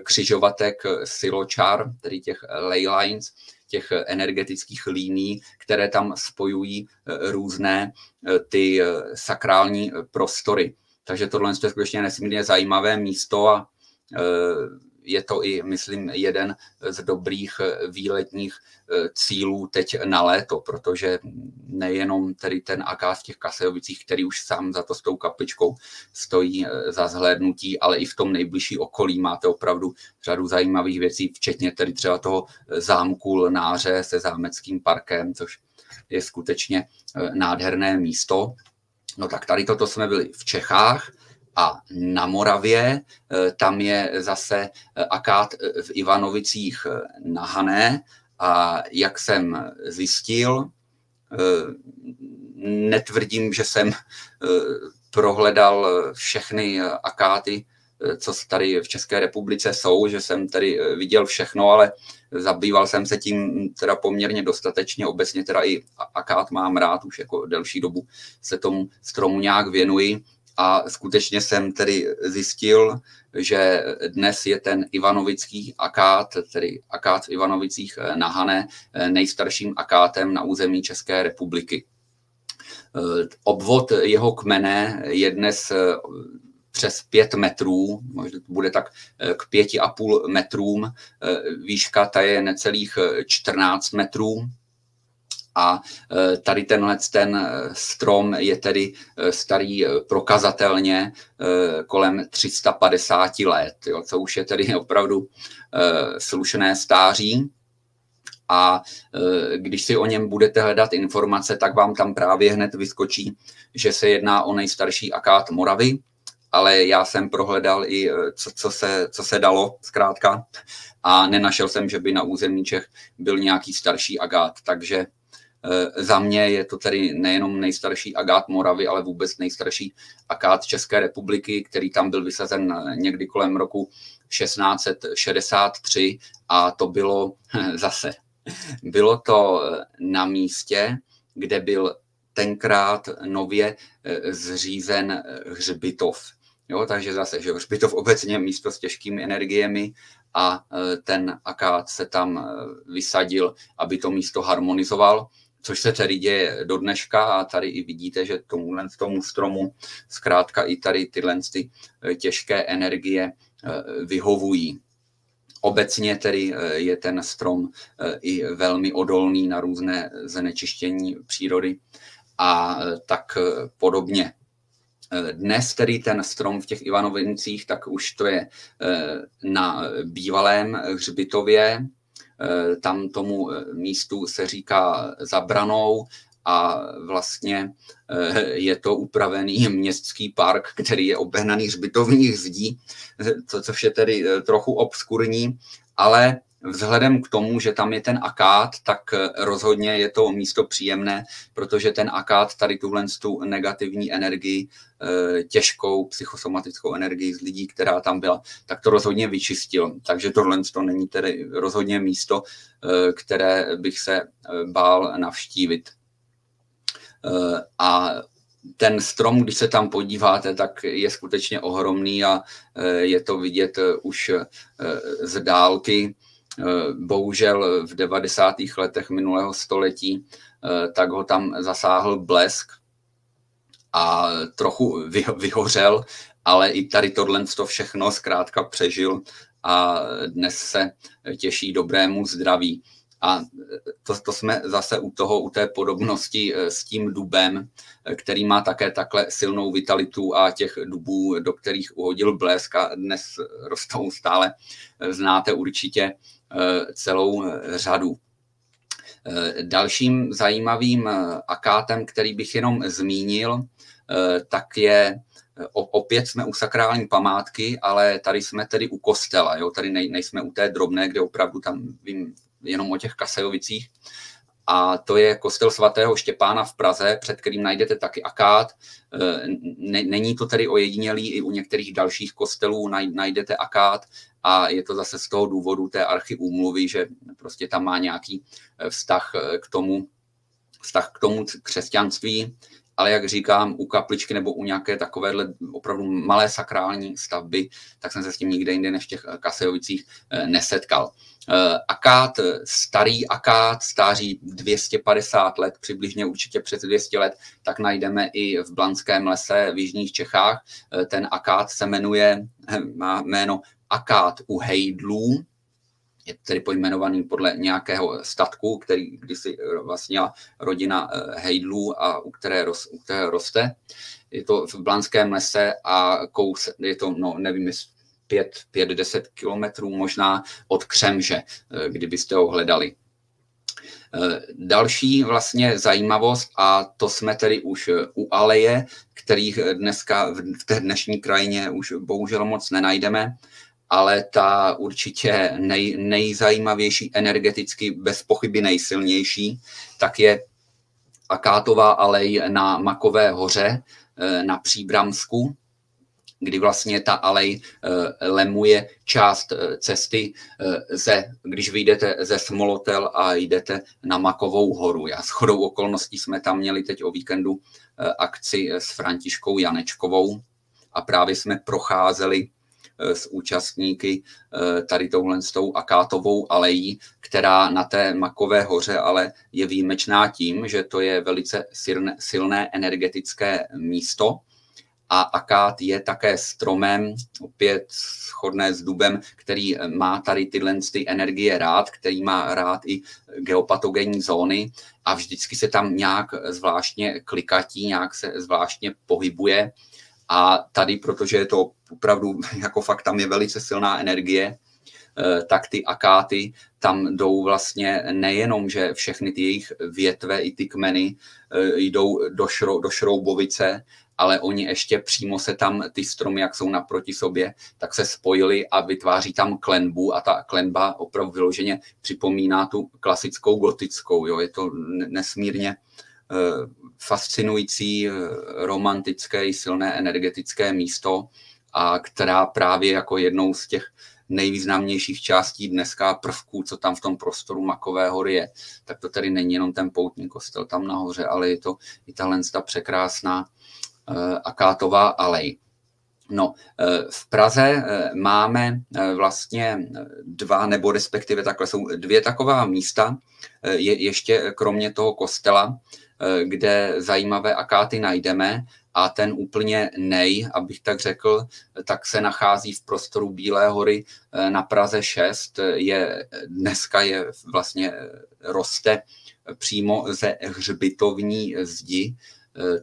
křižovatek siločar, tedy těch ley lines, těch energetických líní, které tam spojují různé ty sakrální prostory. Takže tohle je skutečně nesmírně zajímavé místo a je to i, myslím, jeden z dobrých eh, výletních eh, cílů teď na léto, protože nejenom tedy ten akát v těch Kasejovicích, který už sám za to s tou kapličkou stojí eh, za zhlédnutí, ale i v tom nejbližší okolí máte opravdu řadu zajímavých věcí, včetně tedy třeba toho zámku Lnáře se zámeckým parkem, což je skutečně nádherné místo. No tak tady toto jsme byli v Čechách a na Moravě eh, tam je zase eh, akát eh, v Ivanovicích na Hané a jak jsem zjistil, netvrdím, že jsem prohledal všechny akáty, co tady v České republice jsou, že jsem tady viděl všechno, ale zabýval jsem se tím teda poměrně dostatečně, obecně teda i akát mám rád, už jako delší dobu se tomu stromu nějak věnuji a skutečně jsem tedy zjistil, že dnes je ten Ivanovický akát, tedy akát v Ivanovicích eh, na Hané, eh, nejstarším akátem na území České republiky. Eh, obvod jeho kmene je dnes přes pět metrů, možná to bude tak k pěti a půl metrům, výška ta je necelých 14 metrů, a e, tady tenhle ten e, strom je tedy e, starý prokazatelně kolem 350 let, jo, co už je tedy opravdu slušné stáří. A když si o něm budete hledat informace, tak vám tam právě hned vyskočí, že se jedná o nejstarší akát Moravy, ale já jsem prohledal i, co, co, se, co se dalo zkrátka a nenašel jsem, že by na území Čech byl nějaký starší agát, takže za mě je to tedy nejenom nejstarší agát Moravy, ale vůbec nejstarší agát České republiky, který tam byl vysazen eh, někdy kolem roku 1663 a to bylo zase, bylo to eh, na místě, kde byl tenkrát nově zřízen hřbitov. Jo, takže zase, že hřbitov obecně místo s těžkými energiemi. A ten akát se tam vysadil, aby to místo harmonizoval což se tady děje do dneška a tady i vidíte, že tomuhle tomu stromu zkrátka i tady tyhle ty eh, těžké energie eh, vyhovují. Obecně tedy eh, je ten strom i velmi odolný na různé znečištění přírody a tak podobně. Dnes tedy ten strom v těch Ivanovincích, tak už to je na bývalém hřbitově, tam tomu eh, místu se říká zabranou a vlastně je to upravený městský park, který je obehnaný hřbitovních zdí, což je tedy trochu obskurní, ale Vzhledem k tomu, že tam je ten akát, tak eh, rozhodně je to místo příjemné, protože ten akát tady tuhle tu negativní energii, eh, těžkou psychosomatickou energii z lidí, která tam byla, tak to rozhodně vyčistil. Takže tohle to není tedy rozhodně místo, eh, které bych se bál navštívit. A ten strom, když se tam podíváte, tak je skutečně ohromný a je to vidět už z dálky. Eh, bohužel v 90. letech minulého století, eh, tak ho tam zasáhl blesk a trochu vyhořel, ale i tady tohle to všechno zkrátka přežil a dnes se těší dobrému zdraví. A to, to jsme zase u toho, u té podobnosti eh, s tím dubem, který má také takhle silnou vitalitu a těch dubů, do kterých uhodil blesk a dnes rostou stále, znáte určitě Eh, celou eh, řadu. Eh, dalším zajímavým akátem, který bych jenom zmínil, tak je opět jsme u sakrální památky, ale tady jsme tedy u kostela, jo? tady nejsme u té drobné, kde opravdu tam vím jenom o těch Kasejovicích, a to je kostel svatého Štěpána v Praze, před kterým najdete taky akát. Není to tedy ojedinělý, i u některých dalších kostelů najdete akát a je to zase z toho důvodu té archy úmluvy, že prostě tam má nějaký eh, vztah eh, k tomu, vztah k tomu křesťanství, ale jak říkám, u kapličky nebo u nějaké takovéhle opravdu malé sakrální stavby, tak jsem se s tím nikde jinde než v těch eh, Kasejovicích nesetkal. Akát, starý akát, stáří 250 let, přibližně určitě přes 200 let, tak najdeme i v Blanském lese v Jižních Čechách. Ten akát se jmenuje, má jméno akát u hejdlů, je tedy pojmenovaný podle nějakého statku, který kdysi vlastně rodina eh, hejdlů a u které, roz, u které roste. Je to v Blanském lese a kous, je to, no nevím, 5-10 kilometrů možná od Křemže, eh, kdybyste ho hledali. Eh, další vlastně zajímavost, a to jsme tedy už u aleje, kterých dneska v té dnešní krajině už bohužel moc nenajdeme, ale ta určitě nej, nejzajímavější, energeticky bez pochyby nejsilnější, tak je Akátová alej na Makové hoře eh, na Příbramsku, kdy vlastně ta alej eh, lemuje část eh, cesty, ze, když vyjdete ze Smolotel a jdete na Makovou horu. Já s chodou okolností jsme tam měli teď o víkendu akci s Františkou Janečkovou a právě jsme procházeli s účastníky eh, tady touhle s tou akátovou alejí, která na té Makové hoře ale je výjimečná tím, že to je velice silné, silné energetické místo, a akát je také stromem, opět shodné s dubem, který má tady tyhle ty energie rád, který má rád i geopatogenní zóny. A vždycky se tam nějak zvláštně klikatí, nějak se zvláštně pohybuje a tady, protože je to opravdu, jako fakt tam je velice silná energie, eh, tak ty akáty tam jdou vlastně nejenom, že všechny ty jejich větve i ty kmeny eh, jdou do, šro, do šroubovice, ale oni ještě přímo se tam, ty stromy, jak jsou naproti sobě, tak se spojili a vytváří tam klenbu a ta klenba opravdu vyloženě připomíná tu klasickou gotickou. Jo? Je to nesmírně Eh, fascinující, eh, romantické, silné energetické místo, a která právě jako jednou z těch nejvýznamnějších částí dneska prvků, co tam v tom prostoru Makové hory je. Tak to tedy není jenom ten poutní kostel tam nahoře, ale je to i tahle ta překrásná uh, Akátová alej. No, v Praze máme vlastně dva, nebo respektive takhle jsou dvě taková místa, je ještě kromě toho kostela, Eh, kde zajímavé akáty najdeme. A ten úplně nej, abych tak řekl, tak se nachází v prostoru Bílé hory eh, na Praze 6. Je, dneska je vlastně eh, roste přímo ze hřbitovní zdi,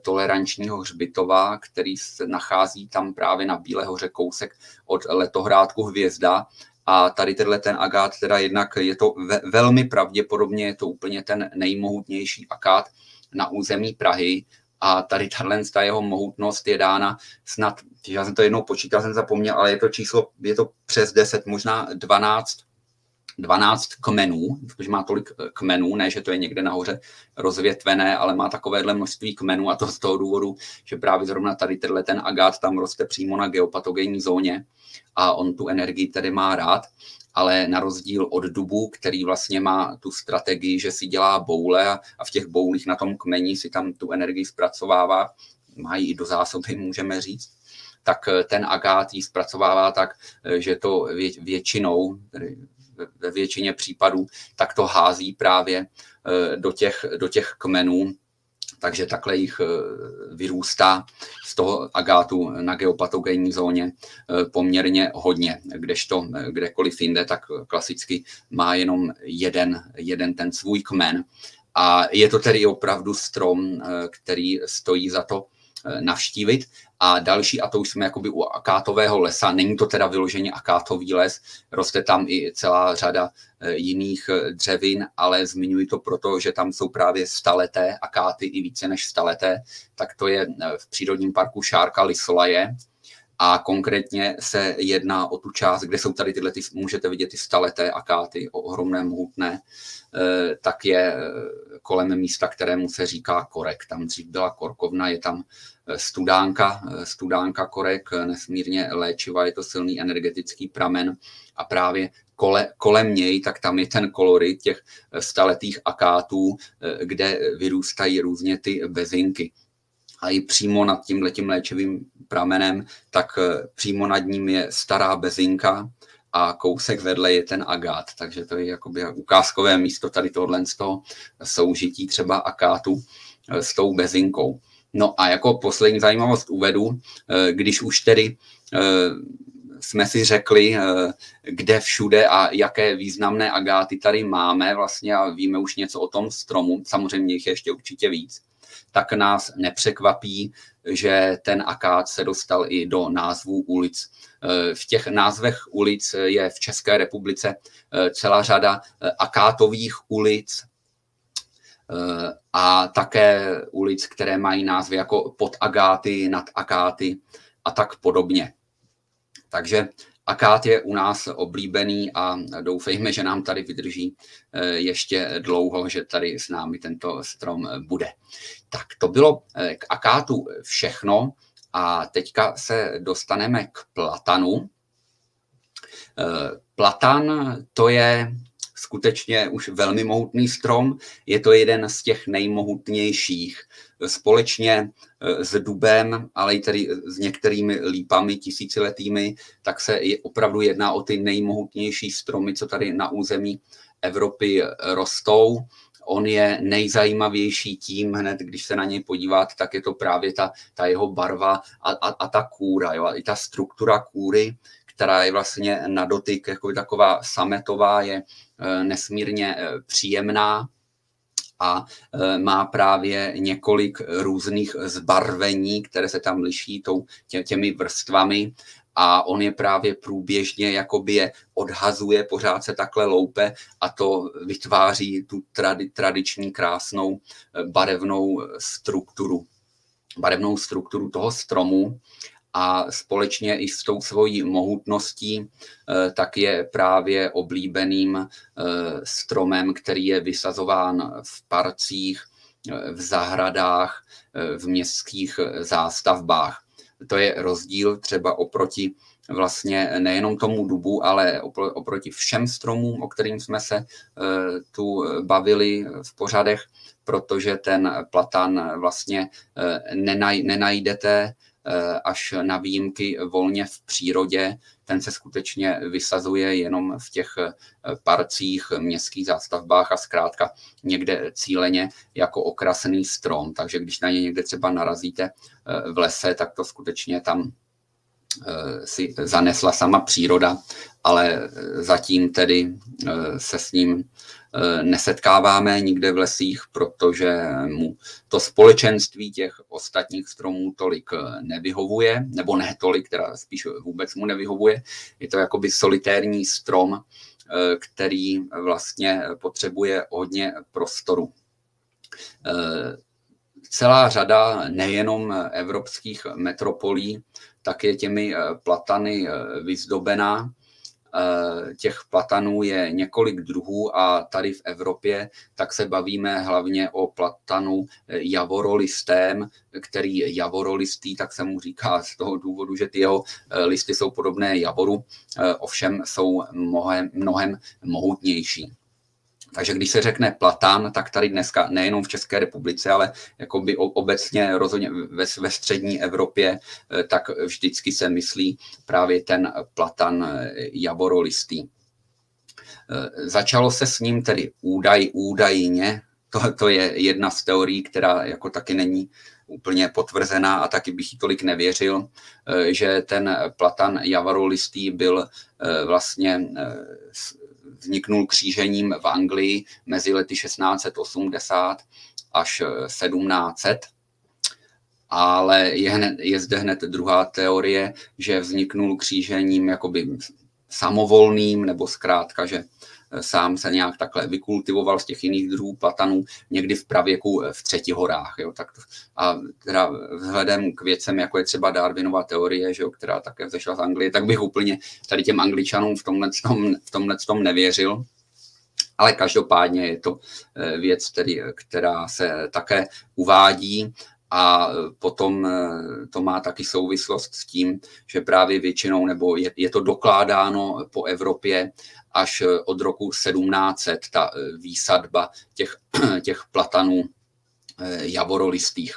tolerančního hřbitova, který se nachází tam právě na Bílé hoře kousek od letohrádku Hvězda. A tady tenhle ten agát, teda jednak je to ve, velmi pravděpodobně, je to úplně ten nejmohutnější akát, na území Prahy a tady tahle jeho mohutnost je dána snad, já jsem to jednou počítal, jsem zapomněl, ale je to číslo, je to přes 10, možná 12 12 kmenů, protože má tolik eh, kmenů, ne, že to je někde nahoře rozvětvené, ale má takovéhle množství kmenů a to z toho důvodu, že právě zrovna tady tenhle ten agát tam roste přímo na geopatogenní zóně a on tu energii tedy má rád, ale na rozdíl od dubu, který vlastně má tu strategii, že si dělá boule a, v těch boulích na tom kmeni si tam tu energii zpracovává, mají i do zásoby, můžeme říct, tak eh, ten agát ji zpracovává tak, eh, že to většinou, ve většině případů, tak to hází právě eh, do těch, do těch kmenů, takže takhle jich eh, vyrůstá z toho agátu na geopatogenní zóně eh, poměrně hodně, kdežto kdekoliv jinde, tak klasicky má jenom jeden, jeden ten svůj kmen. A je to tedy opravdu strom, který stojí za to navštívit. A další, a to už jsme jakoby u akátového lesa, není to teda vyloženě akátový les, roste tam i celá řada e, jiných e, dřevin, ale zmiňuji to proto, že tam jsou právě staleté akáty i více než staleté, tak to je e, v přírodním parku Šárka Lisolaje, a konkrétně se jedná o tu část, kde jsou tady tyhle, ty, můžete vidět ty staleté akáty, ohromné, mohutné, tak je kolem místa, kterému se říká korek. Tam dřív byla korkovna, je tam studánka, studánka korek, nesmírně léčiva, je to silný energetický pramen a právě kole, kolem něj, tak tam je ten kolorit těch staletých akátů, kde vyrůstají různě ty bezinky. A i přímo nad tím letím léčivým pramenem, tak přímo nad ním je stará bezinka, a kousek vedle je ten agát, takže to je jakoby ukázkové místo tady tohle soužití třeba akátu s tou bezinkou. No a jako poslední zajímavost uvedu, eh, když už tedy eh, jsme si řekli, eh, kde všude a jaké významné agáty tady máme vlastně a víme už něco o tom stromu, samozřejmě jich je ještě určitě víc, tak nás nepřekvapí, že ten akát se dostal i do názvů ulic. V těch názvech ulic je v České republice celá řada akátových ulic, Eh, a také ulic, které mají názvy jako pod Agáty, nad Akáty a tak podobně. Takže Akát je u nás oblíbený a doufejme, že nám tady vydrží eh, ještě dlouho, že tady s námi tento strom bude. Tak to bylo eh, k Akátu všechno a teďka se dostaneme k platanu. Platan to je skutečně už velmi mohutný strom. Je to jeden z těch nejmohutnějších. Společně eh, s dubem, ale i tedy s některými lípami tisíciletými, tak se je, opravdu jedná o ty nejmohutnější stromy, co tady na území Evropy rostou. On je nejzajímavější tím hned, když se na něj podíváte, tak je to právě ta, ta jeho barva a, a, a ta kůra, jo, i ta struktura kůry, která je vlastně na dotyk jako taková sametová, je Eh, nesmírně eh, příjemná a eh, má právě několik různých zbarvení, které se tam liší tou, tě, těmi vrstvami a on je právě průběžně, jakoby je odhazuje, pořád se takhle loupe a to vytváří tu tradi, tradiční krásnou barevnou strukturu barevnou strukturu toho stromu a společně i s tou svojí mohutností, eh, tak je právě oblíbeným eh, stromem, který je vysazován v parcích, eh, v zahradách, v městských zástavbách. To je rozdíl třeba oproti vlastně nejenom tomu dubu, ale oproti všem stromům, o kterým jsme se tu bavili v pořadech, protože ten platan vlastně nenajdete Eh, až na výjimky volně v přírodě. Ten se skutečně vysazuje jenom v těch eh, parcích, městských zástavbách a zkrátka někde cíleně jako okrasný strom. Takže když na ně někde třeba narazíte eh, v lese, tak to skutečně tam si zanesla sama příroda, ale zatím tedy se s ním Eh, nesetkáváme nikde v lesích, protože mu to společenství těch ostatních stromů tolik eh, nevyhovuje, nebo ne tolik, teda spíš vůbec mu nevyhovuje. Je to jakoby solitérní strom, eh, který vlastně potřebuje hodně prostoru. celá řada nejenom evropských metropolí, tak je těmi platany vyzdobená. Eh, těch platanů je několik druhů a tady v Evropě tak se bavíme hlavně o platanu eh, javorolistém, který javorolistý, tak se mu říká z toho důvodu, že ty jeho eh, listy jsou podobné javoru, ovšem jsou mnohem, mnohem mohutnější. Takže když se řekne platán, tak tady dneska nejenom v České republice, ale jakoby obecně rozhodně ve, ve střední Evropě, eh, tak vždycky se myslí právě ten platan eh, javorolistý. Eh, začalo se s ním tedy údaj údajně, to, to je jedna z teorií, která jako taky není úplně potvrzená a taky bych jí tolik nevěřil, že ten platan javorolistý byl vlastně vzniknul křížením v Anglii mezi lety 1680 až 1700. Ale je, je zde hned druhá teorie, že vzniknul křížením jakoby samovolným, nebo zkrátka, že sám se nějak takhle vykultivoval z těch jiných druhů platanů někdy v pravěku v třetí horách. Jo, tak a teda vzhledem k věcem, jako je třeba Darwinova teorie, že jo, která také vzešla z Anglie, tak bych úplně tady těm angličanům v tomhle, tom, v tomhle tom nevěřil. Ale každopádně je to eh, věc, tedy, která se také uvádí a potom eh, to má taky souvislost s tím, že právě většinou, nebo je, je to dokládáno po Evropě až eh, od roku 1700, ta eh, výsadba těch, těch platanů javorolistých.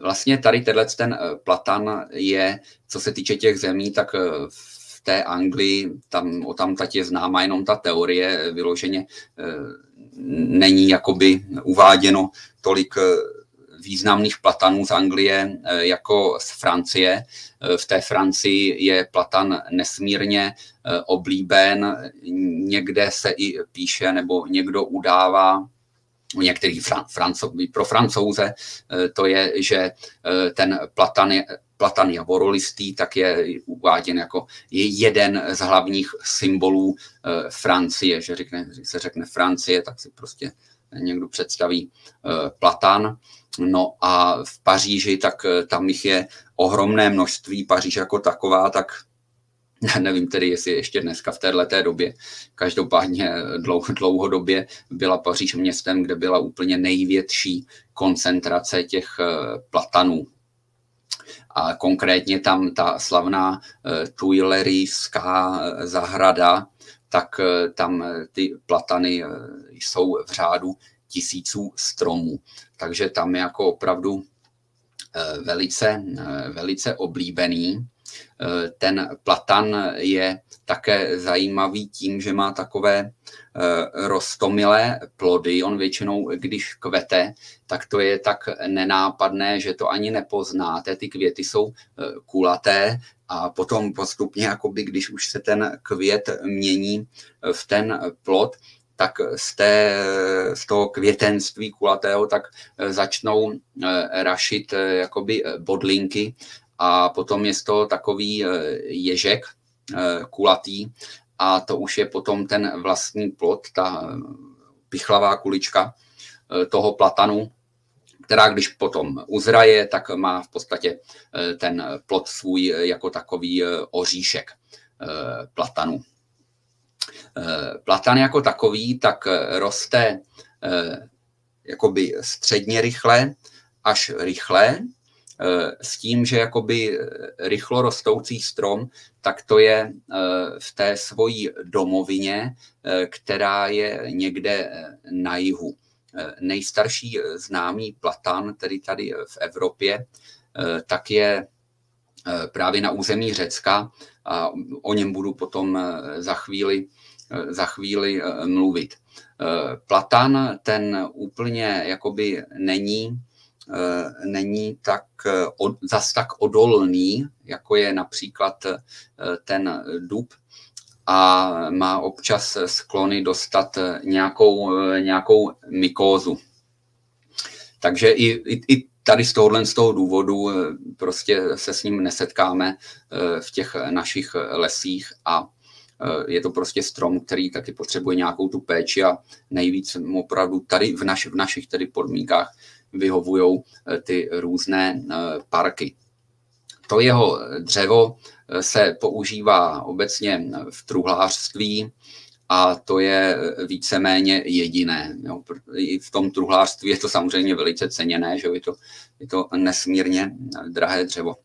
Vlastně tady tenhle ten platan je, co se týče těch zemí, tak v té Anglii, tam, o tam je známa jenom ta teorie, vyloženě není jakoby uváděno tolik významných platanů z Anglie eh, jako z Francie. Eh, v té Francii je platan nesmírně eh, oblíben, někde se i píše nebo někdo udává u některých Franco, pro francouze to je, že ten platan je, platan javorolistý, tak je uváděn jako je jeden z hlavních symbolů Francie, že řekne, se řekne Francie, tak si prostě někdo představí platan. No a v Paříži, tak eh, tam jich je ohromné množství. Paříž jako taková, tak nevím tedy, jestli ještě dneska v této době, každopádně dlouho, dlouhodobě byla Paříž městem, kde byla úplně největší koncentrace těch eh, platanů. A konkrétně tam ta slavná eh, Tuilerijská zahrada, tak tam ty platany jsou v řádu tisíců stromů. Takže tam je jako opravdu eh, velice, eh, velice oblíbený. Eh, ten platan je také zajímavý tím, že má takové rostomilé plody. On většinou, když kvete, tak to je tak nenápadné, že to ani nepoznáte. Ty květy jsou kulaté a potom postupně, jakoby, když už se ten květ mění v ten plod, tak z, té, z toho květenství kulatého tak eh, začnou eh, rašit eh, jakoby bodlinky a potom je z toho takový ježek kulatý a to už je potom ten vlastní plod, ta pichlavá kulička toho platanu, která když potom uzraje, tak má v podstatě ten plod svůj jako takový oříšek platanu. Eh, platan jako takový tak eh, roste eh, jakoby středně rychle až rychle, s tím, že jakoby rychlo rostoucí strom, tak to je v té svojí domovině, která je někde na jihu. Nejstarší známý platan, tedy tady v Evropě, tak je právě na území Řecka a o něm budu potom za chvíli za chvíli eh, mluvit. Eh, Platan ten úplně jakoby není, není tak zas tak odolný, jako je například ten dub, a má občas sklony dostat nějakou, nějakou mykózu. Takže i, i, i tady z tohohle z toho důvodu prostě se s ním nesetkáme v těch našich lesích a Eh, je to prostě strom, který taky potřebuje nějakou tu péči a nejvíc opravdu tady v, naš, v našich tedy podmínkách vyhovují ty různé parky. To jeho dřevo se používá obecně v truhlářství, a to je víceméně jediné. Jo. I v tom truhlářství je to samozřejmě velice ceněné, že je to, je to nesmírně drahé dřevo.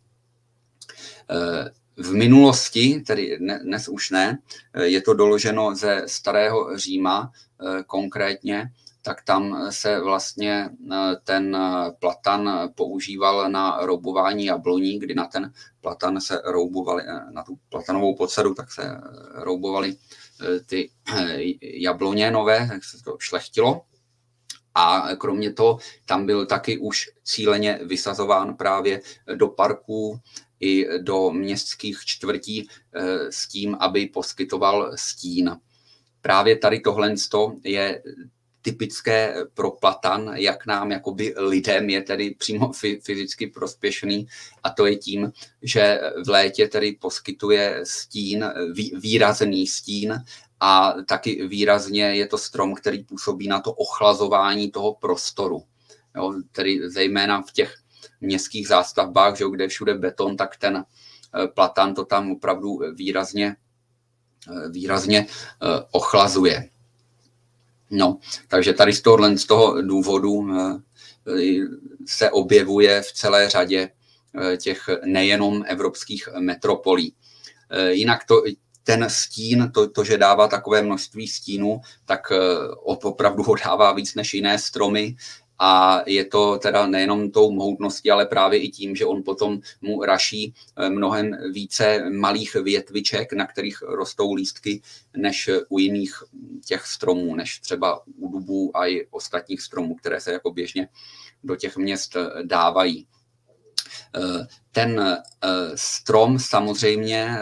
V minulosti, tedy dnes už ne, je to doloženo ze starého Říma konkrétně, tak tam se vlastně ten platan používal na roubování jabloní, kdy na ten platan se roubovali, na tu platanovou podsadu, tak se roubovali Eh, ty eh, jabloně nové, jak se to šlechtilo. A kromě toho tam byl taky už cíleně vysazován právě do parků i do městských čtvrtí eh, s tím, aby poskytoval stín. Právě tady tohle je typické pro platan, jak nám jakoby lidem je tedy přímo fyzicky prospěšný a to je tím, že v létě tedy poskytuje stín, výrazný stín a taky výrazně je to strom, který působí na to ochlazování toho prostoru. Jo, tedy zejména v těch městských zástavbách, že, kde všude beton, tak ten eh, platan to tam opravdu výrazně, eh, výrazně eh, ochlazuje. No, takže tady z tohohle z toho důvodu se objevuje v celé řadě těch nejenom evropských metropolí. Jinak to, ten stín, to, to, že dává takové množství stínů, tak opravdu ho dává víc než jiné stromy a je to teda nejenom tou mohutností, ale právě i tím, že on potom mu raší eh, mnohem více malých větviček, na kterých rostou lístky, než u jiných těch stromů, než třeba u dubů a i ostatních stromů, které se jako běžně do těch měst eh, dávají. Eh, ten strom samozřejmě,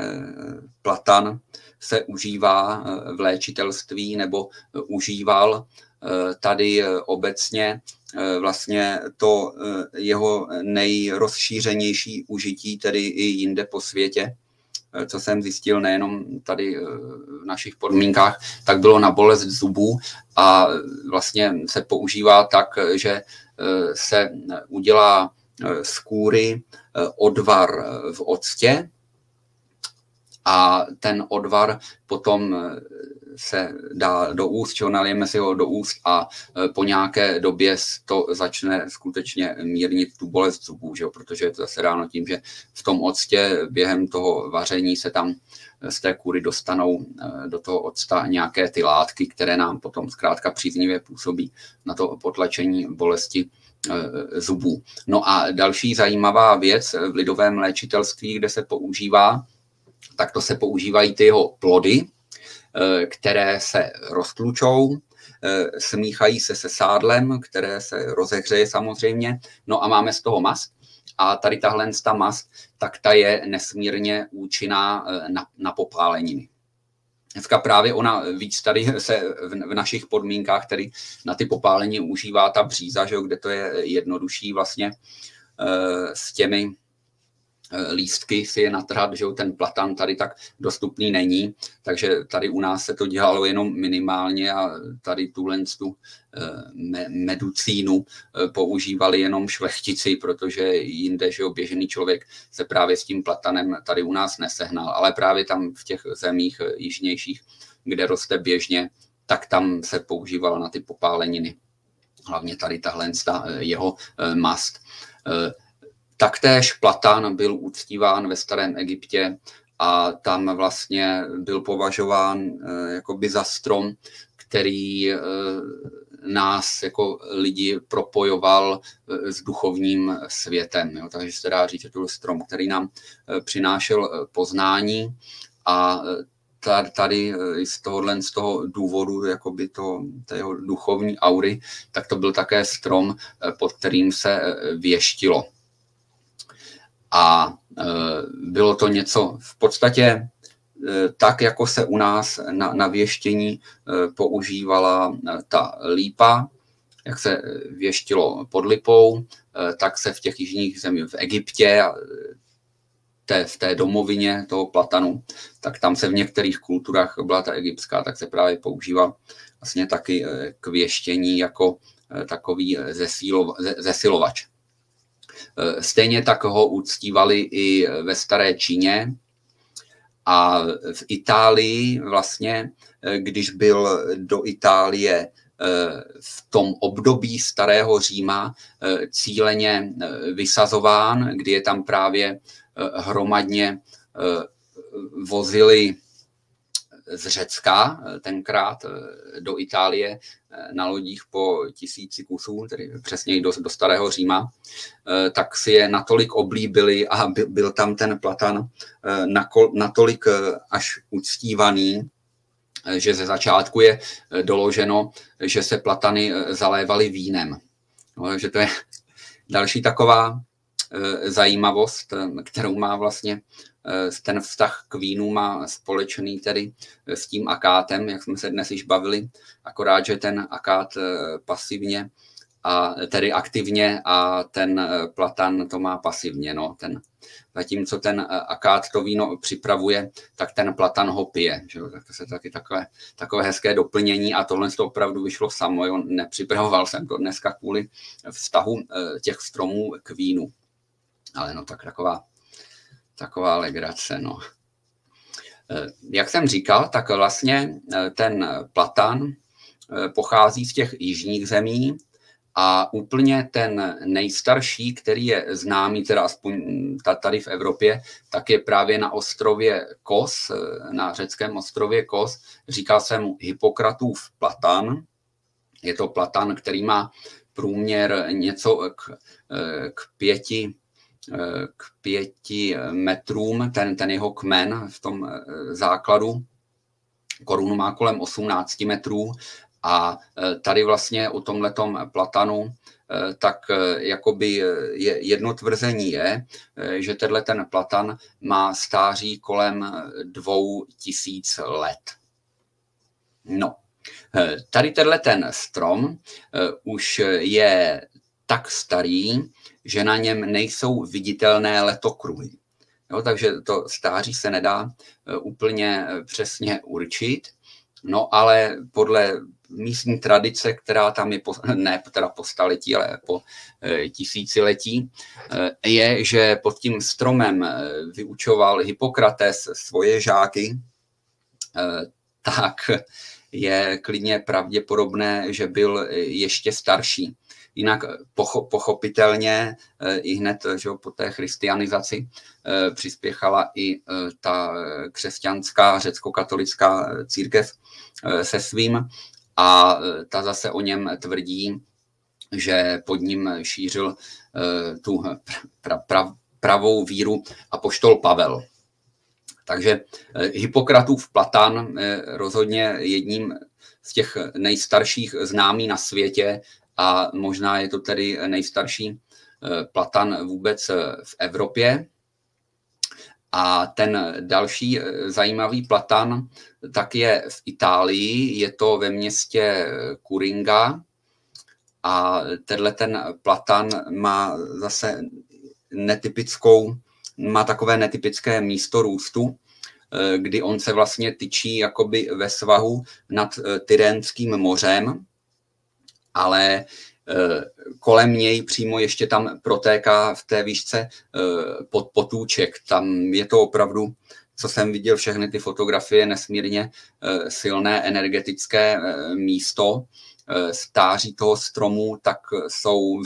platan, se užívá v léčitelství nebo užíval tady obecně Eh, vlastně to eh, jeho nejrozšířenější užití, tedy i jinde po světě, eh, co jsem zjistil nejenom tady v našich podmínkách, tak bylo na bolest zubů a vlastně se používá tak, že se udělá z kůry odvar v octě a ten odvar potom se dá do úst, čo nalijeme si ho do úst a e, po nějaké době to začne skutečně mírnit tu bolest zubů, že jo? protože je to zase ráno tím, že v tom octě během toho vaření se tam z té kůry dostanou e, do toho octa nějaké ty látky, které nám potom zkrátka příznivě působí na to potlačení bolesti zubů. No a další zajímavá věc v lidovém léčitelství, kde se používá, tak to se používají ty jeho plody, Eh, které se roztlučou, eh, smíchají se se sádlem, které se rozehřeje samozřejmě, no a máme z toho mast. A tady tahle ta mast, tak ta je nesmírně účinná eh, na, na popáleniny. Dneska právě ona víc tady se v, v našich podmínkách, tedy na ty popálení užívá ta bříza, že jo, kde to je jednodušší vlastně s těmi lístky si je natrhat, že ten platan tady tak dostupný není, takže tady u nás se to dělalo jenom minimálně a tady tuhle tu eh, meducínu eh, používali jenom šlechtici, protože jinde, že běžený člověk se právě s tím platanem tady u nás nesehnal, ale právě tam v těch zemích jižnějších, kde roste běžně, tak tam se používala na ty popáleniny. Hlavně tady tahle jeho mast. Taktéž Platán byl uctíván ve starém Egyptě a tam vlastně byl považován eh, jakoby za strom, který eh, nás jako lidi propojoval eh, s duchovním světem. Jo. Takže se dá říct, že to byl strom, který nám přinášel poznání a tady z tohohle z toho důvodu, jakoby to, jeho duchovní aury, tak to byl také strom, pod kterým se věštilo a e, bylo to něco v podstatě e, tak, jako se u nás na, na věštění e, používala ta lípa, jak se věštilo pod lipou, tak se v těch jižních zemích, v Egyptě, té, v té domovině toho platanu, tak tam se v některých kulturách, byla ta egyptská, tak se právě používal vlastně taky k věštění jako takový zesilovač. Stejně tak ho uctívali i ve staré Číně a v Itálii vlastně, když byl do Itálie v tom období starého Říma cíleně vysazován, kdy je tam právě hromadně vozili z Řecka tenkrát do Itálie na lodích po tisíci kusů, tedy přesněji do, do starého Říma, tak si je natolik oblíbili a byl, byl tam ten Platan natolik až uctívaný, že ze začátku je doloženo, že se platany zalévaly vínem. No, že to je další taková zajímavost, kterou má vlastně Eh, ten vztah k vínu má společný tedy eh, s tím akátem, jak jsme se dnes již bavili, akorát, že ten akát eh, pasivně a tedy aktivně a ten platan to má pasivně. No, ten, zatímco ten akát to víno připravuje, tak ten platan ho pije. Že? Tak to se taky takové, takové hezké doplnění a tohle to opravdu vyšlo samo. Jo? Nepřipravoval jsem to dneska kvůli vztahu těch stromů k vínu. Ale no tak taková taková legrace, no. Eh, jak jsem říkal, tak vlastně eh, ten platan eh, pochází z těch jižních zemí a úplně ten nejstarší, který je známý, teda aspoň tady v Evropě, tak je právě na ostrově Kos, na řeckém ostrově Kos. Říká se mu Hippokratův platan. Je to platan, který má průměr něco k, k pěti k pěti metrům, ten, ten jeho kmen v tom eh, základu. Korunu má kolem 18 metrů a eh, tady vlastně o tomhletom platanu eh, tak jakoby je, jedno tvrzení je, že tenhle ten platan má stáří kolem dvou tisíc let. No, tady tenhle ten strom už je tak starý, že na něm nejsou viditelné letokruhy. Jo, takže to stáří se nedá e, úplně e, přesně určit, no ale podle místní tradice, která tam je, po, ne teda po staletí, ale po e, tisíciletí, je, že pod tím stromem vyučoval Hippokrates svoje žáky, tak je klidně pravděpodobné, že byl ještě starší. Jinak pocho, pochopitelně eh, i hned že po té christianizaci eh, přispěchala i eh, ta křesťanská řecko-katolická církev se svým a ta zase o něm tvrdí, že pod ním šířil tu pra, pra, pravou víru a poštol Pavel. Takže Hippokratův Platan rozhodně jedním z těch nejstarších známý na světě a možná je to tedy nejstarší eh, platan vůbec eh, v Evropě. A ten další eh, zajímavý platan tak je v Itálii, je to ve městě Kuringa a tenhle ten platan má zase netypickou, má takové netypické místo růstu, kdy on se vlastně tyčí jakoby ve svahu nad Tyrenským mořem ale eh, kolem něj přímo ještě tam protéká v té výšce eh, pod potůček. Tam je to opravdu, co jsem viděl všechny ty fotografie, nesmírně eh, silné energetické místo. Stáří toho stromu tak jsou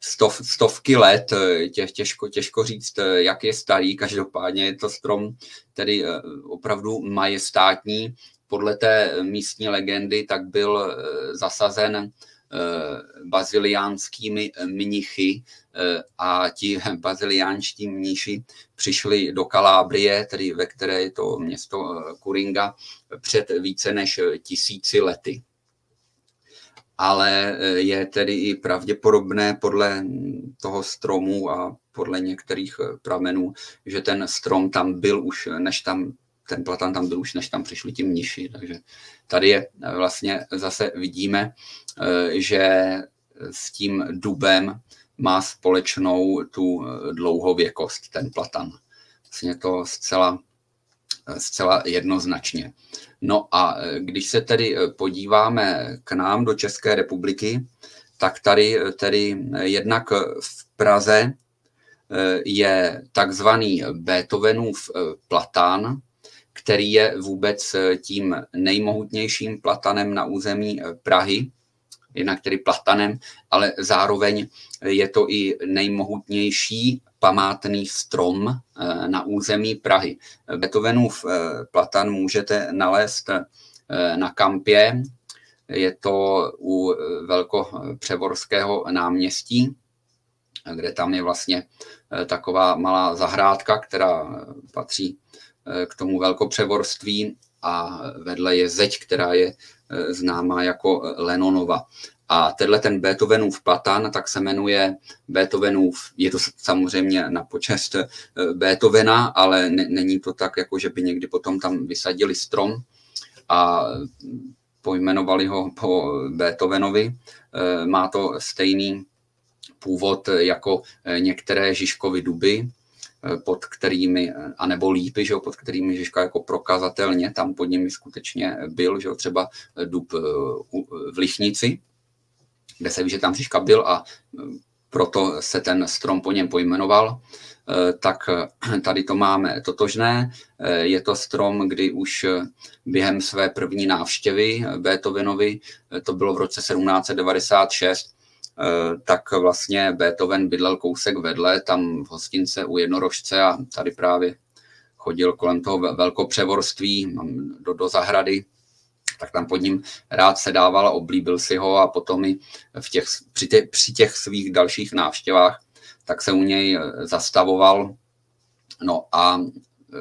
stov, stovky let, tě, těžko, těžko říct, jak je starý, každopádně je to strom tedy opravdu majestátní, podle té místní legendy tak byl eh, zasazen eh, baziliánskými mnichy eh, a ti baziliánští mniši přišli do Kalábrie, tedy ve které je to město Kuringa, před více než tisíci lety. Ale je tedy i pravděpodobné podle toho stromu a podle některých pramenů, že ten strom tam byl už, než tam ten platan tam byl už, než tam přišli ti mniši. Takže tady je vlastně zase vidíme, eh, že s tím dubem má společnou tu dlouhověkost, ten platan. Vlastně to zcela, zcela jednoznačně. No a eh, když se tedy podíváme k nám do České republiky, tak tady tedy jednak v Praze je takzvaný Beethovenův platán, který je vůbec tím nejmohutnějším platanem na území Prahy jednak tedy platanem, ale zároveň je to i nejmohutnější památný strom eh, na území Prahy. Beethovenův eh, platan můžete nalézt eh, na kampě, je to u Velkopřevorského náměstí, kde tam je vlastně taková malá zahrádka, která patří k tomu velkopřevorství a vedle je zeď, která je Eh, známá jako Lenonova. A tenhle ten Beethovenův platan, tak se jmenuje Beethovenův, je to samozřejmě na počest eh, Beethovena, ale ne, není to tak, jako že by někdy potom tam vysadili strom a pojmenovali ho po Beethovenovi. Eh, má to stejný původ jako některé Žižkovy duby, Eh, pod kterými, eh, anebo lípy, že jo, pod kterými Žižka jako prokazatelně tam pod nimi skutečně byl, že jo, třeba dub eh, v Lichnici, kde se ví, že tam Žižka byl a proto se ten strom po něm pojmenoval, tak tady to máme totožné. Je to strom, kdy už během své první návštěvy Beethovenovi, to bylo v roce 1796, Eh, tak vlastně Beethoven bydlel kousek vedle, tam v hostince u Jednorožce a tady právě chodil kolem toho velkopřevorství do, do zahrady, tak tam pod ním rád sedával a oblíbil si ho a potom i v těch, při, tě, při těch svých dalších návštěvách tak se u něj eh, zastavoval. No a eh,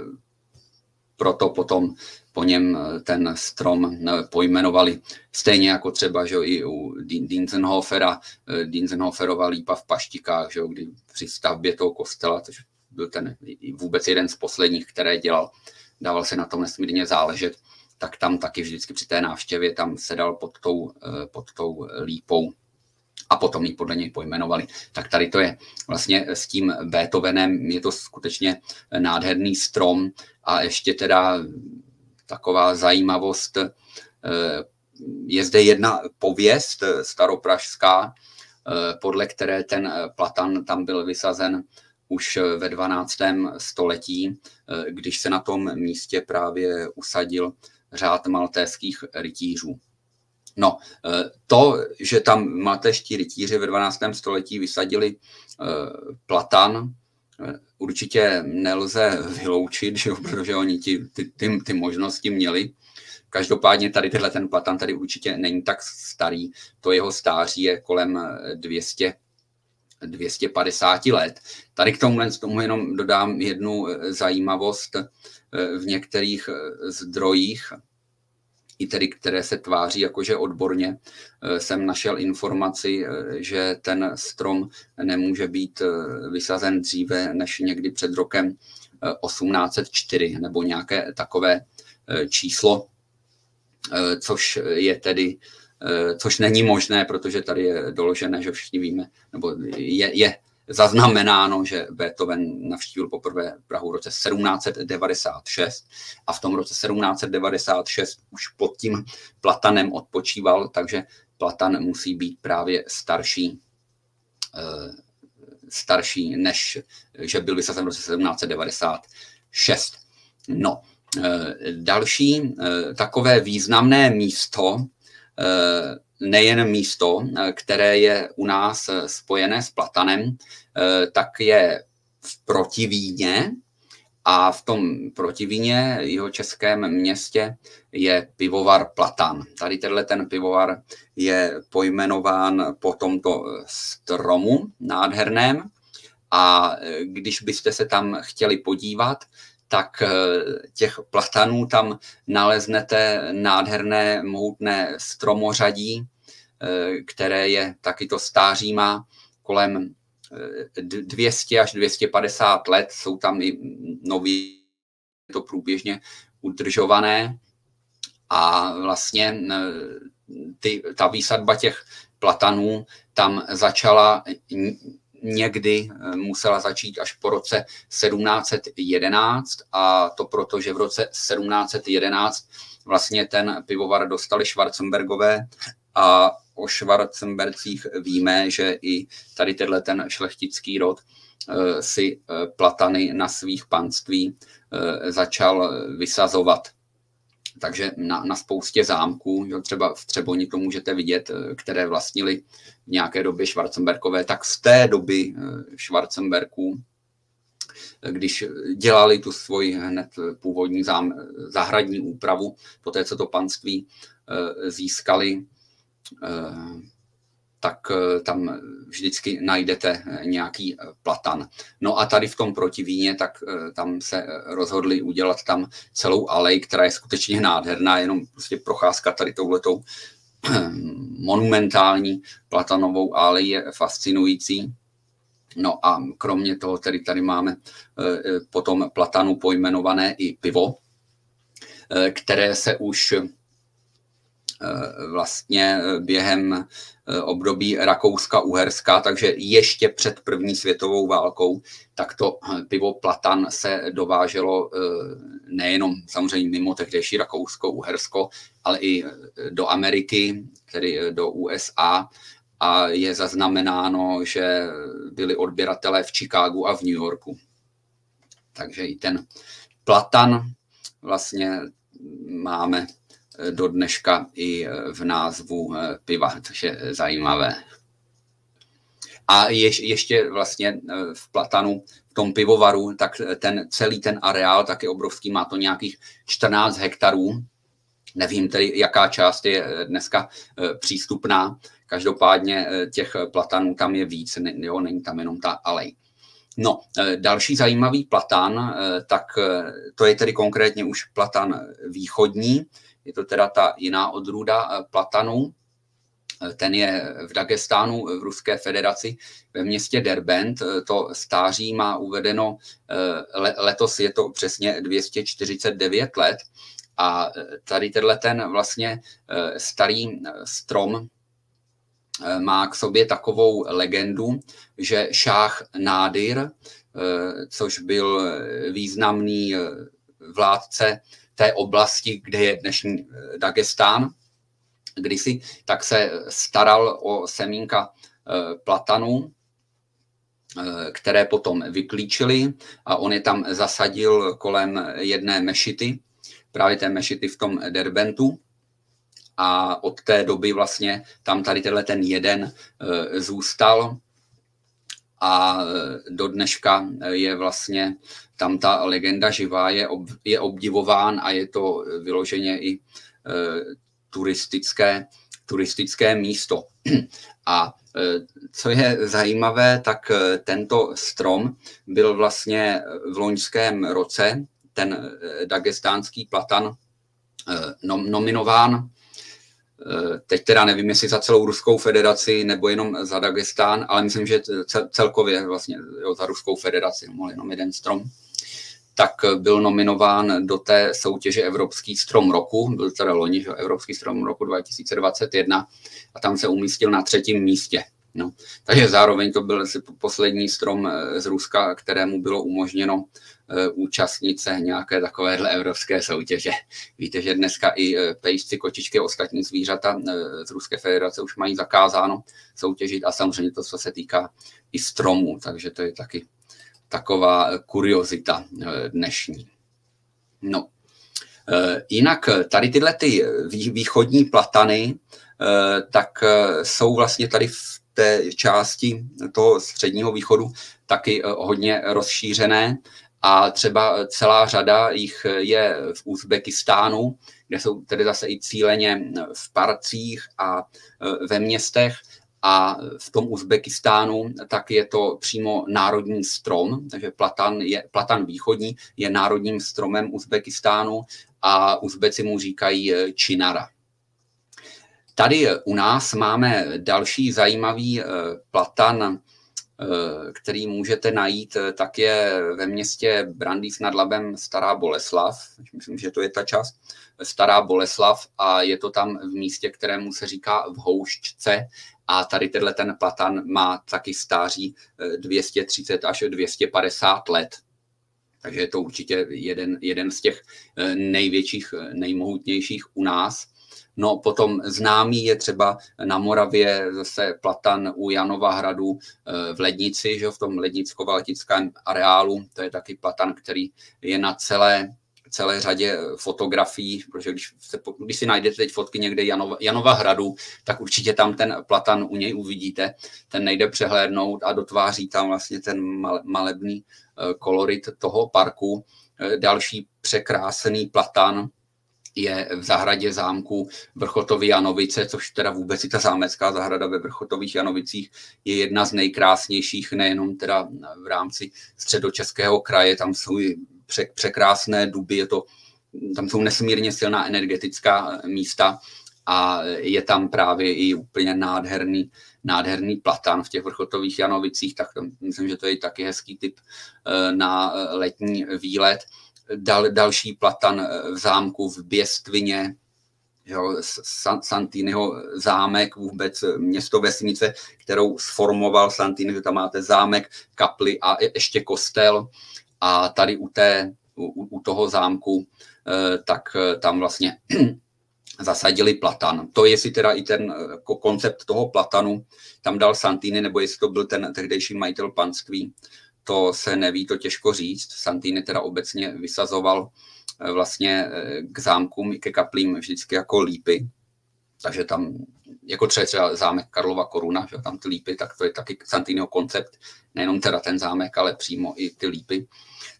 proto potom po něm eh, ten strom eh, pojmenovali. Stejně jako třeba že i u Dinsenhofera, eh, Dinsenhoferova lípa v Paštikách, že kdy při stavbě toho kostela, což byl ten vůbec jeden z posledních, které dělal, dával se na tom nesmírně záležet, tak tam taky vždycky při té návštěvě tam sedal pod tou, pod tou lípou a potom ji podle něj pojmenovali. Tak tady to je vlastně s tím Beethovenem, je to skutečně nádherný strom a ještě teda taková zajímavost. Eh, je zde jedna pověst staropražská, eh, podle které ten platan tam byl vysazen už ve 12. století, eh, když se na tom místě právě usadil řád maltéských rytířů. No, to, že tam maltéští rytíři ve 12. století vysadili platan, určitě nelze vyloučit, že jo, protože oni ti, ty, ty, ty možnosti měli. Každopádně tady tenhle ten platan tady určitě není tak starý, to jeho stáří je kolem 200, 250 let. Tady k tomu, k tomu jenom dodám jednu zajímavost. V některých zdrojích i tedy které se tváří jakože odborně, eh, jsem našel informaci, eh, že ten strom nemůže být eh, vysazen dříve než někdy před rokem 1804 nebo nějaké takové číslo, což je tedy což není možné, protože tady je doložené, že všichni víme, nebo je, je zaznamenáno, že Beethoven navštívil poprvé Prahu v roce 1796 a v tom roce 1796 už pod tím Platanem odpočíval, takže Platan musí být právě starší, eh, starší než, že byl vysazen v roce 1796. No, eh, další eh, takové významné místo nejen místo, eh, které je u nás eh, spojené s Platanem, eh, tak je v Protivíně a v tom Protivíně, jeho českém městě, je pivovar Platan. Tady tenhle ten pivovar je pojmenován po tomto stromu nádherném a když byste se tam chtěli podívat, tak těch platanů tam naleznete nádherné mohutné stromořadí, Eh, které je taky to stáří má kolem 200 eh, až 250 let, jsou tam i nový, to průběžně udržované. A vlastně eh, ty, ta výsadba těch platanů tam začala někdy musela začít až po roce 1711 a to proto, že v roce 1711 vlastně ten pivovar dostali Schwarzenbergové a o Schwarzenbercích víme, že i tady tenhle ten šlechtický rod si platany na svých panství začal vysazovat. Takže na, na spoustě zámků, jo, třeba v Třeboni to můžete vidět, které vlastnili v nějaké době Schwarzenberkové, tak z té doby Schwarzenberků když dělali tu svoji hned původní zám, zahradní úpravu, po té, co to panství eh, získali, eh, tak eh, tam vždycky najdete nějaký platan. No a tady v tom protivíně, tak tam se rozhodli udělat tam celou alej, která je skutečně nádherná, jenom prostě procházka tady touhletou monumentální platanovou alej je fascinující. No a kromě toho tedy tady máme eh, eh, potom platanu pojmenované i pivo, eh, které se už vlastně během období Rakouska-Uherska, takže ještě před první světovou válkou, tak to pivo Platan se dováželo nejenom samozřejmě mimo tehdejší Rakousko-Uhersko, ale i do Ameriky, tedy do USA a je zaznamenáno, že byli odběratelé v Chicagu a v New Yorku. Takže i ten platan vlastně máme do dneška i v názvu piva, což je zajímavé. A ješ, ještě vlastně v Platanu, v tom pivovaru, tak ten celý ten areál tak je obrovský, má to nějakých 14 hektarů. Nevím tedy, jaká část je dneska přístupná, Každopádně eh, těch platanů tam je víc, jo, není tam jenom ta alej. No, eh, další zajímavý platan, eh, tak to je tedy konkrétně už platan východní, je to teda ta jiná odrůda platanu, ten je v Dagestánu v Ruské federaci ve městě Derbent. To stáří má uvedeno, letos je to přesně 249 let a tady tenhle ten vlastně starý strom Eh, má k sobě takovou legendu, že šách Nádir, eh, což byl významný eh, vládce té oblasti, kde je dnešní Dagestán, kdysi, tak se staral o semínka platanu, které potom vyklíčili a on je tam zasadil kolem jedné mešity, právě té mešity v tom Derbentu. A od té doby vlastně tam tady tenhle ten jeden eh, zůstal a eh, do dneška je vlastně tam ta legenda živá, je, ob, je obdivován a je to vyloženě i e, turistické, turistické místo. A e, co je zajímavé, tak tento strom byl vlastně v loňském roce, ten dagestánský platan, e, nominován teď teda nevím, jestli za celou Ruskou federaci nebo jenom za Dagestán, ale myslím, že celkově vlastně jo, za Ruskou federaci, mohl jenom jeden strom, tak byl nominován do té soutěže Evropský strom roku, byl teda loni, že Evropský strom roku 2021 a tam se umístil na třetím místě. No. Takže zároveň to byl asi poslední strom eh, z Ruska, kterému bylo umožněno Eh, účastnit se nějaké takovéhle evropské soutěže. Víte, že dneska i eh, pejsci, kočičky a ostatní zvířata eh, z Ruské federace už mají zakázáno soutěžit a samozřejmě to, co se týká i stromů, takže to je taky taková kuriozita dnešní. No, jinak tady tyhle ty východní platany, tak jsou vlastně tady v té části toho středního východu taky hodně rozšířené a třeba celá řada jich je v Uzbekistánu, kde jsou tedy zase i cíleně v parcích a e, ve městech. A v tom Uzbekistánu tak je to přímo národní strom, takže platan, je, platan východní je národním stromem Uzbekistánu a Uzbeci mu říkají činara. Tady u nás máme další zajímavý platan Eh, který můžete najít, eh, tak je ve městě Brandýs nad Labem Stará Boleslav. Myslím, že to je ta část. Stará Boleslav a je to tam v místě, kterému se říká v Houšťce a tady tenhle ten platan má taky stáří 230 eh, až 250 let. Takže je to určitě jeden, jeden z těch největších, nejmohutnějších u nás. No potom známý je třeba na Moravě zase platan u Janova hradu v Lednici, že v tom lednicko-valtickém areálu. To je taky platan, který je na celé celé řadě fotografií, protože když, se, když si najdete teď fotky někde Janova, Janova hradu, tak určitě tam ten platan u něj uvidíte, ten nejde přehlédnout a dotváří tam vlastně ten malebný eh, kolorit toho parku. Eh, další překrásený platan je v zahradě zámku Vrchotovy Janovice, což teda vůbec i ta zámecká zahrada ve Vrchotových Janovicích je jedna z nejkrásnějších, nejenom teda v rámci středočeského kraje, tam jsou i překrásné duby, je to, tam jsou nesmírně silná energetická eh, místa a je tam právě i úplně nádherný, nádherný platan v těch vrchotových Janovicích, tak myslím, že to je taky hezký typ eh, na eh, letní výlet. Dal, další platan v zámku v Běstvině, jo, Santiniho zámek, vůbec město vesnice, kterou sformoval Santini, že tam máte zámek, kapli a ještě kostel a tady u, té, u, u toho zámku, eh, tak eh, tam vlastně zasadili platan. To jestli teda i ten koncept toho platanu tam dal Santini, nebo jestli to byl ten tehdejší majitel panství, to se neví, to těžko říct. Santini teda obecně vysazoval vlastně k zámkům i ke kaplím vždycky jako lípy, takže tam jako třeba, třeba zámek Karlova Koruna, že tam ty lípy, tak to je taky Santiniho koncept, nejenom teda ten zámek, ale přímo i ty lípy.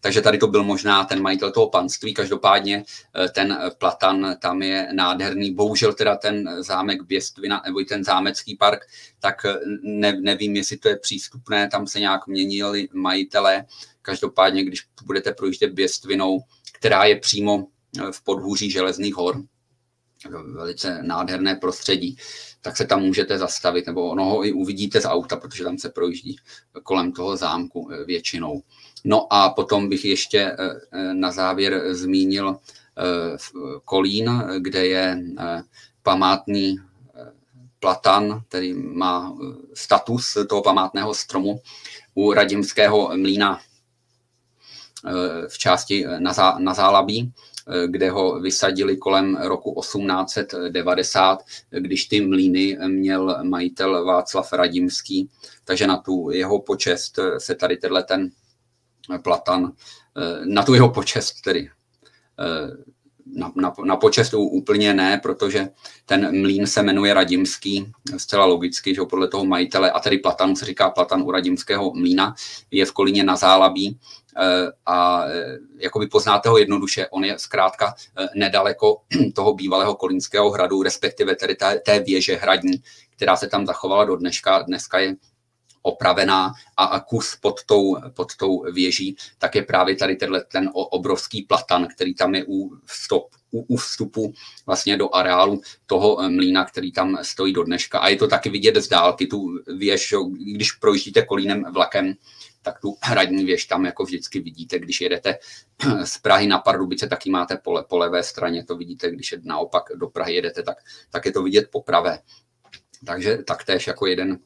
Takže tady to byl možná ten majitel toho panství, každopádně eh, ten platan tam je nádherný. Bohužel teda ten zámek Běstvina, nebo ten zámecký park, tak eh, ne, nevím, jestli to je přístupné, tam se nějak měnili majitele. Každopádně, když budete projíždět Běstvinou, která je přímo eh, v podhůří Železných hor, velice nádherné prostředí, tak se tam můžete zastavit, nebo ono ho i uvidíte z auta, protože tam se projíždí kolem toho zámku eh, většinou. No a potom bych ještě eh, eh, na závěr zmínil Kolín, kde je památný platan, který má status toho památného stromu u Radimského mlína v části na, na Zálabí kde ho vysadili kolem roku 1890, když ty mlíny měl majitel Václav Radimský. Takže na tu jeho počest se tady tenhle ten platan, na tu jeho počest tedy. Na, na, na počest úplně ne, protože ten mlín se jmenuje Radimský, zcela logicky, že podle toho majitele, a tedy Platan se říká Platan u Radimského mlína, je v Kolíně na Zálabí eh, a eh, jako by poznáte ho jednoduše, on je zkrátka eh, nedaleko toho bývalého kolínského hradu, respektive tedy té, té věže hradní, která se tam zachovala do dneška. Dneska je opravená a kus pod tou, pod tou věží, tak je právě tady tenhle, ten obrovský platan, který tam je u, vstup, u, u vstupu vlastně do areálu toho eh, mlína, který tam stojí do dneška. A je to taky vidět z dálky, tu věž, když projíždíte kolínem vlakem, tak tu hradní věž tam jako vždycky vidíte, když jedete z Prahy na Pardubice, taky máte po, po levé straně, to vidíte, když naopak do Prahy jedete, tak, tak je to vidět po pravé. Takže taktéž jako jeden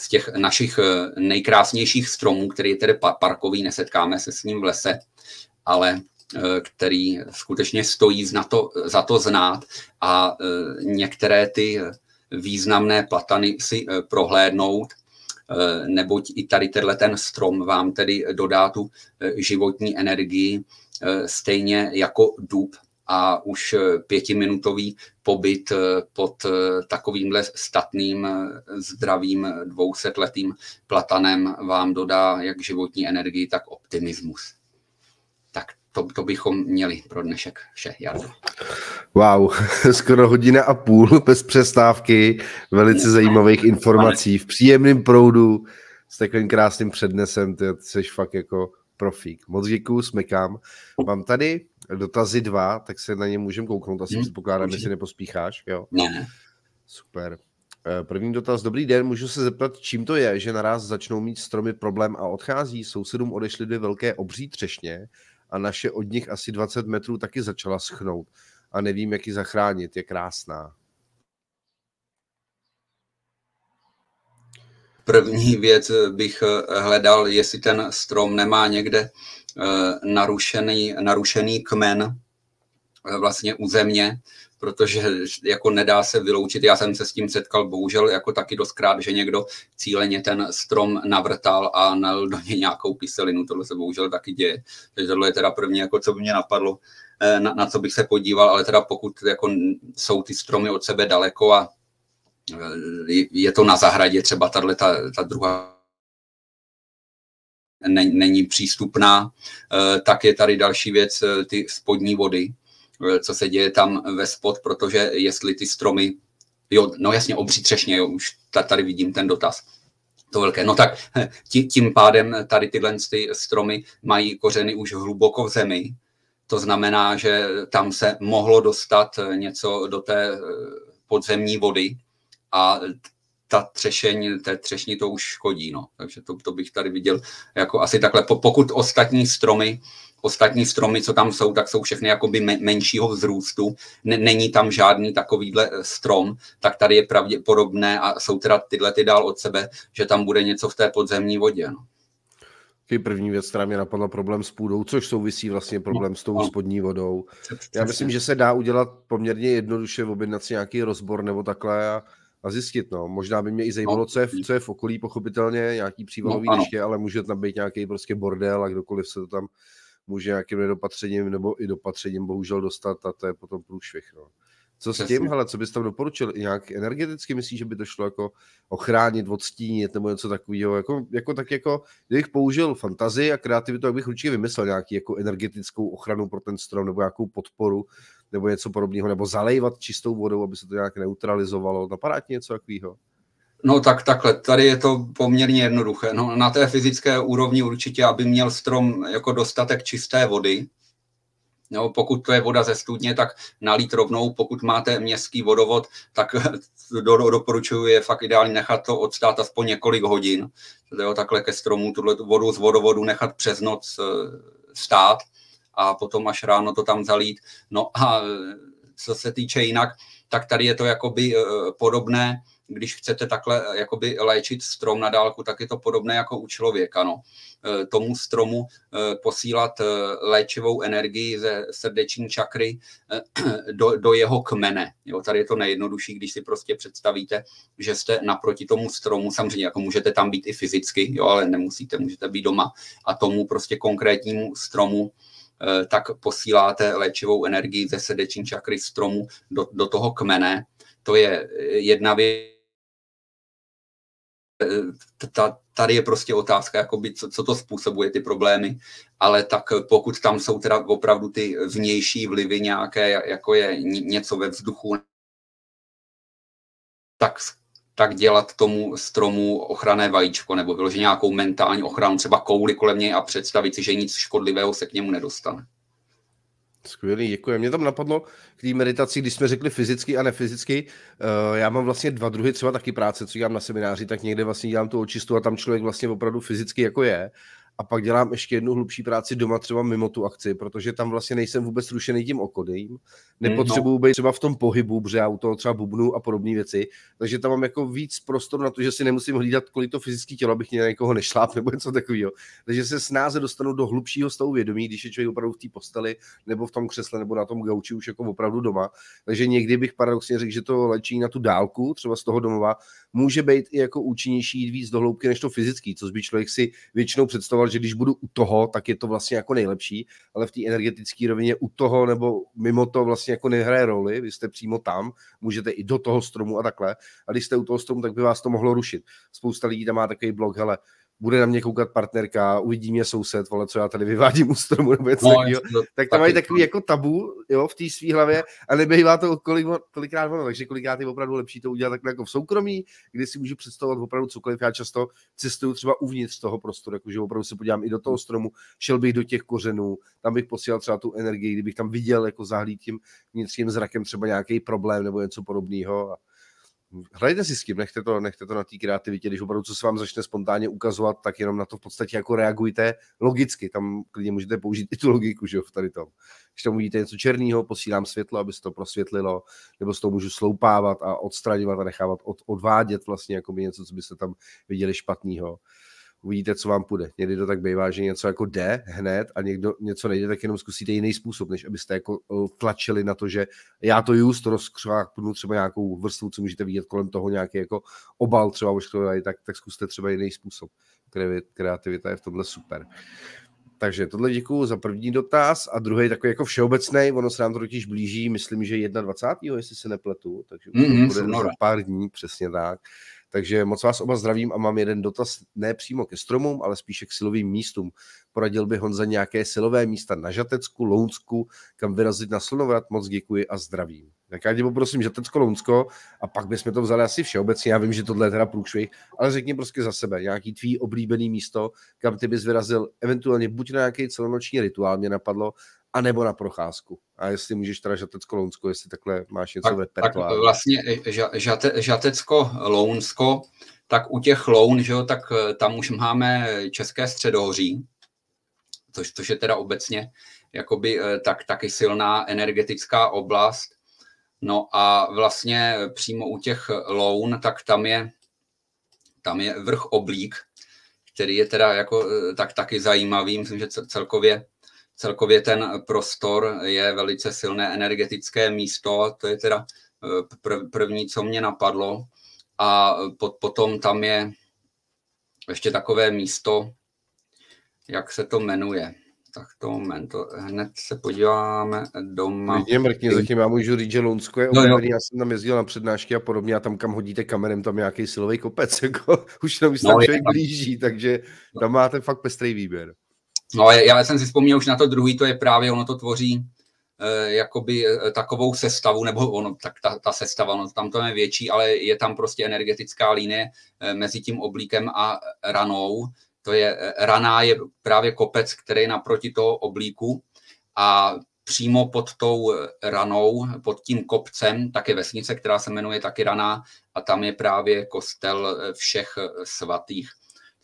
z těch našich eh, nejkrásnějších stromů, který je tedy parkový, nesetkáme se s ním v lese, ale eh, který skutečně stojí za to, za to znát a eh, některé ty významné platany si prohlédnout, neboť i tady tenhle ten strom vám tedy dodá tu životní energii, stejně jako dub a už eh, pětiminutový pobyt eh, pod eh, takovýmhle statným, zdravým, dvousetletým platanem vám dodá jak životní energii, tak optimismus. Tak to, to bychom měli pro dnešek vše, Jardo. Wow, skoro hodina a půl bez přestávky, velice zajímavých informací v příjemném proudu s takovým krásným přednesem, ty jsi fakt jako profík. Moc děkuju, smekám. Mám tady dotazy dva, tak se na ně můžeme kouknout. Asi hmm, předpokládám, jestli nepospícháš. Jo? Ne. Super. Eh, první dotaz. Dobrý den, můžu se zeptat, čím to je, že naraz začnou mít stromy problém a odchází. Sousedům odešly dvě velké obří třešně a naše od nich asi 20 metrů taky začala schnout. A nevím, jak ji zachránit. Je krásná. První věc bych hledal, jestli ten strom nemá někde Eh, narušený, narušený kmen, vlastně u země, protože jako nedá se vyloučit, já jsem se s tím setkal bohužel jako taky dostkrát, že někdo cíleně ten strom navrtal a nal do něj nějakou kyselinu, tohle se bohužel taky děje, takže tohle je teda první, jako co by mě napadlo, eh, na, na co bych se podíval, ale teda pokud jako jsou ty stromy od sebe daleko a eh, je to na zahradě, třeba tahle ta, ta druhá není přístupná, eh, tak je tady další věc, ty spodní vody, Eh, co se děje tam ve spod, protože jestli ty stromy, jo, no jasně, obří třešně, jo, už tady vidím ten dotaz. To velké. No tak tím pádem tady tyhle ty stromy mají kořeny už hluboko v zemi, to znamená, že tam se mohlo dostat něco do té eh, podzemní vody a ta třešeň, té třešni to už škodí. No. Takže to, to bych tady viděl jako asi takhle. Pokud ostatní stromy ostatní stromy, co tam jsou, tak jsou všechny jakoby menšího vzrůstu. Není tam žádný takovýhle eh, strom, tak tady je pravděpodobné a jsou teda tyhle ty dál od sebe, že tam bude něco v té podzemní vodě. No. Ty první věc, která mě napadla, problém s půdou, což souvisí vlastně problém s tou no. spodní vodou. Já myslím, že se dá udělat poměrně jednoduše, objednat si nějaký rozbor nebo takhle a, a zjistit. No. Možná by mě i zajímalo, no. co, je, v, co je v okolí, pochopitelně, nějaký přívalový no, deště, ale může tam být nějaký prostě bordel a kdokoliv se to tam může nějakým nedopatřením nebo i dopatřením bohužel dostat a to je potom průšvih. No. Co s tím, hele, co bys tam doporučil? Nějak energeticky myslíš, že by to šlo jako ochránit, odstínit nebo něco takového? Jako, jako tak jako, kdybych použil fantazii a kreativitu, tak bych určitě vymyslel nějaký jako energetickou ochranu pro ten strom nebo nějakou podporu nebo něco podobného, nebo zalejvat čistou vodou, aby se to nějak neutralizovalo. Napadá ti něco takového? No tak takhle, tady je to poměrně jednoduché. No, na té fyzické úrovni určitě, aby měl strom jako dostatek čisté vody, No, pokud to je voda ze studně, tak nalít rovnou. Pokud máte městský vodovod, tak do, do, doporučuji je fakt ideálně nechat to odstát aspoň několik hodin. Jo, takhle ke stromu tuhle vodu z vodovodu nechat přes noc eh, stát a potom až ráno to tam zalít. No a eh, co se týče jinak, tak tady je to jakoby eh, podobné když chcete takhle eh, jakoby léčit strom na dálku, tak je to podobné jako u člověka. No. Eh, tomu stromu eh, posílat léčivou energii ze srdeční čakry do, do jeho kmene. Jo, tady je to nejjednodušší, když si prostě představíte, že jste naproti tomu stromu, samozřejmě jako můžete tam být i fyzicky, jo, ale nemusíte, můžete být doma a tomu prostě konkrétnímu stromu tak posíláte léčivou energii ze srdeční čakry stromu do, do toho kmene. To je jedna věc tady je prostě otázka, jakoby, co, co to způsobuje ty problémy, ale tak pokud tam jsou teda opravdu ty vnější vlivy nějaké, jako je něco ve vzduchu, tak, tak dělat tomu stromu ochranné vajíčko nebo vyložit nějakou mentální ochranu, třeba kouli kolem něj a představit si, že nic škodlivého se k němu nedostane. Skvělý, děkuji. Mě tam napadlo k té meditaci, když jsme řekli fyzicky a nefyzicky. Uh, já mám vlastně dva druhy třeba taky práce, co dělám na semináři, tak někde vlastně dělám tu očistu a tam člověk vlastně opravdu fyzicky jako je a pak dělám ještě jednu hlubší práci doma třeba mimo tu akci, protože tam vlastně nejsem vůbec rušený tím okolím, nepotřebuju no. být třeba v tom pohybu, protože já u toho třeba bubnu a podobné věci, takže tam mám jako víc prostoru na to, že si nemusím hlídat, kolik to fyzické tělo, abych mě někoho nešláp nebo něco takového. Takže se snáze dostanu do hlubšího stavu vědomí, když je člověk opravdu v té posteli nebo v tom křesle nebo na tom gauči už jako opravdu doma. Takže někdy bych paradoxně řekl, že to léčí na tu dálku, třeba z toho domova, může být i jako účinnější jít víc do hloubky než to fyzický, co by člověk si většinou představoval, že když budu u toho, tak je to vlastně jako nejlepší, ale v té energetické rovině u toho nebo mimo to vlastně jako nehraje roli, vy jste přímo tam, můžete i do toho stromu a takhle, a když jste u toho stromu, tak by vás to mohlo rušit. Spousta lidí tam má takový blog, hele, bude na mě koukat partnerka, uvidí mě soused, vole, co já tady vyvádím u stromu nebo něco no, takového, tak tam mají takový jako tabu jo, v té své hlavě a nebývá to kolik, kolikrát ono, takže kolikrát je opravdu lepší to udělat takhle jako v soukromí, kdy si můžu představovat opravdu cokoliv. Já často cestuju třeba uvnitř toho prostoru, jakože opravdu se podívám i do toho stromu, šel bych do těch kořenů, tam bych posílal třeba tu energii, kdybych tam viděl jako zahlít tím vnitřním zrakem třeba nějaký problém nebo něco podobného. A hrajte si s tím, nechte to, nechte to na té kreativitě, když opravdu co se vám začne spontánně ukazovat, tak jenom na to v podstatě jako reagujte logicky, tam klidně můžete použít i tu logiku, že jo, v tady tom. Když tam uvidíte něco černého, posílám světlo, aby se to prosvětlilo, nebo s toho můžu sloupávat a odstraňovat a nechávat od, odvádět vlastně jako by něco, co byste tam viděli špatného. Uvidíte, co vám půjde. Někdy to tak bývá, že něco jako jde hned a někdo něco nejde, tak jenom zkusíte jiný způsob, než abyste jako eh, tlačili na to, že já to just to rozkřáknu třeba nějakou vrstvu, co můžete vidět kolem toho nějaký jako obal třeba ošklivý, tak, tak zkuste třeba jiný způsob. Kreativita je v tomhle super. Takže tohle děkuju za první dotaz a druhý takový jako všeobecný, ono se nám to totiž blíží, myslím, že 21. jestli se nepletu, takže mm-hmm, bude za pár dní, přesně tak. Takže moc vás oba zdravím a mám jeden dotaz, ne přímo ke stromům, ale spíše k silovým místům. Poradil by Honza nějaké silové místa na Žatecku, Lounsku, kam vyrazit na slunovrat. Moc děkuji a zdravím. Tak já tě poprosím Žatecko, Lounsko a pak bychom to vzali asi všeobecně. Já vím, že tohle je teda průšvih, ale řekni prostě za sebe nějaký tvý oblíbený místo, kam ty bys vyrazil eventuálně buď na nějaký celonoční rituál, mě napadlo, anebo na procházku. A jestli můžeš teda Žatecko, Lounsko, jestli takhle máš něco tak, v repertoáru. Tak vlastně žate, Žatecko, Lounsko, tak u těch Loun, že jo, tak eh, tam už máme České středohoří, což, což je teda obecně jakoby tak, taky silná energetická oblast. No a vlastně přímo u těch Loun, tak tam je, tam je vrch Oblík, který je teda jako tak taky zajímavý. Myslím, že celkově celkově ten prostor je velice silné energetické místo, to je teda eh, první, co mě napadlo. A potom tam je ještě takové místo, jak se to jmenuje. Tak to moment, to hned se podíváme doma. Vidím, mrkně, zatím já můžu říct, že Lunsko je no, já jsem tam jezdil na přednášky a podobně a tam, kam hodíte kamerem, tam je nějaký silový kopec, jako, už tam no, člověk blíží, takže tam máte fakt pestrý výběr. No, já jsem si vzpomněl už na to druhý, to je právě, ono to tvoří eh, jakoby eh, takovou sestavu, nebo ono, tak ta, ta sestava, no, tam to je větší, ale je tam prostě energetická linie eh, mezi tím oblíkem a ranou. To je, eh, raná je právě kopec, který je naproti toho oblíku a přímo pod tou eh, ranou, pod tím kopcem, tak je vesnice, která se jmenuje taky Raná a tam je právě kostel všech svatých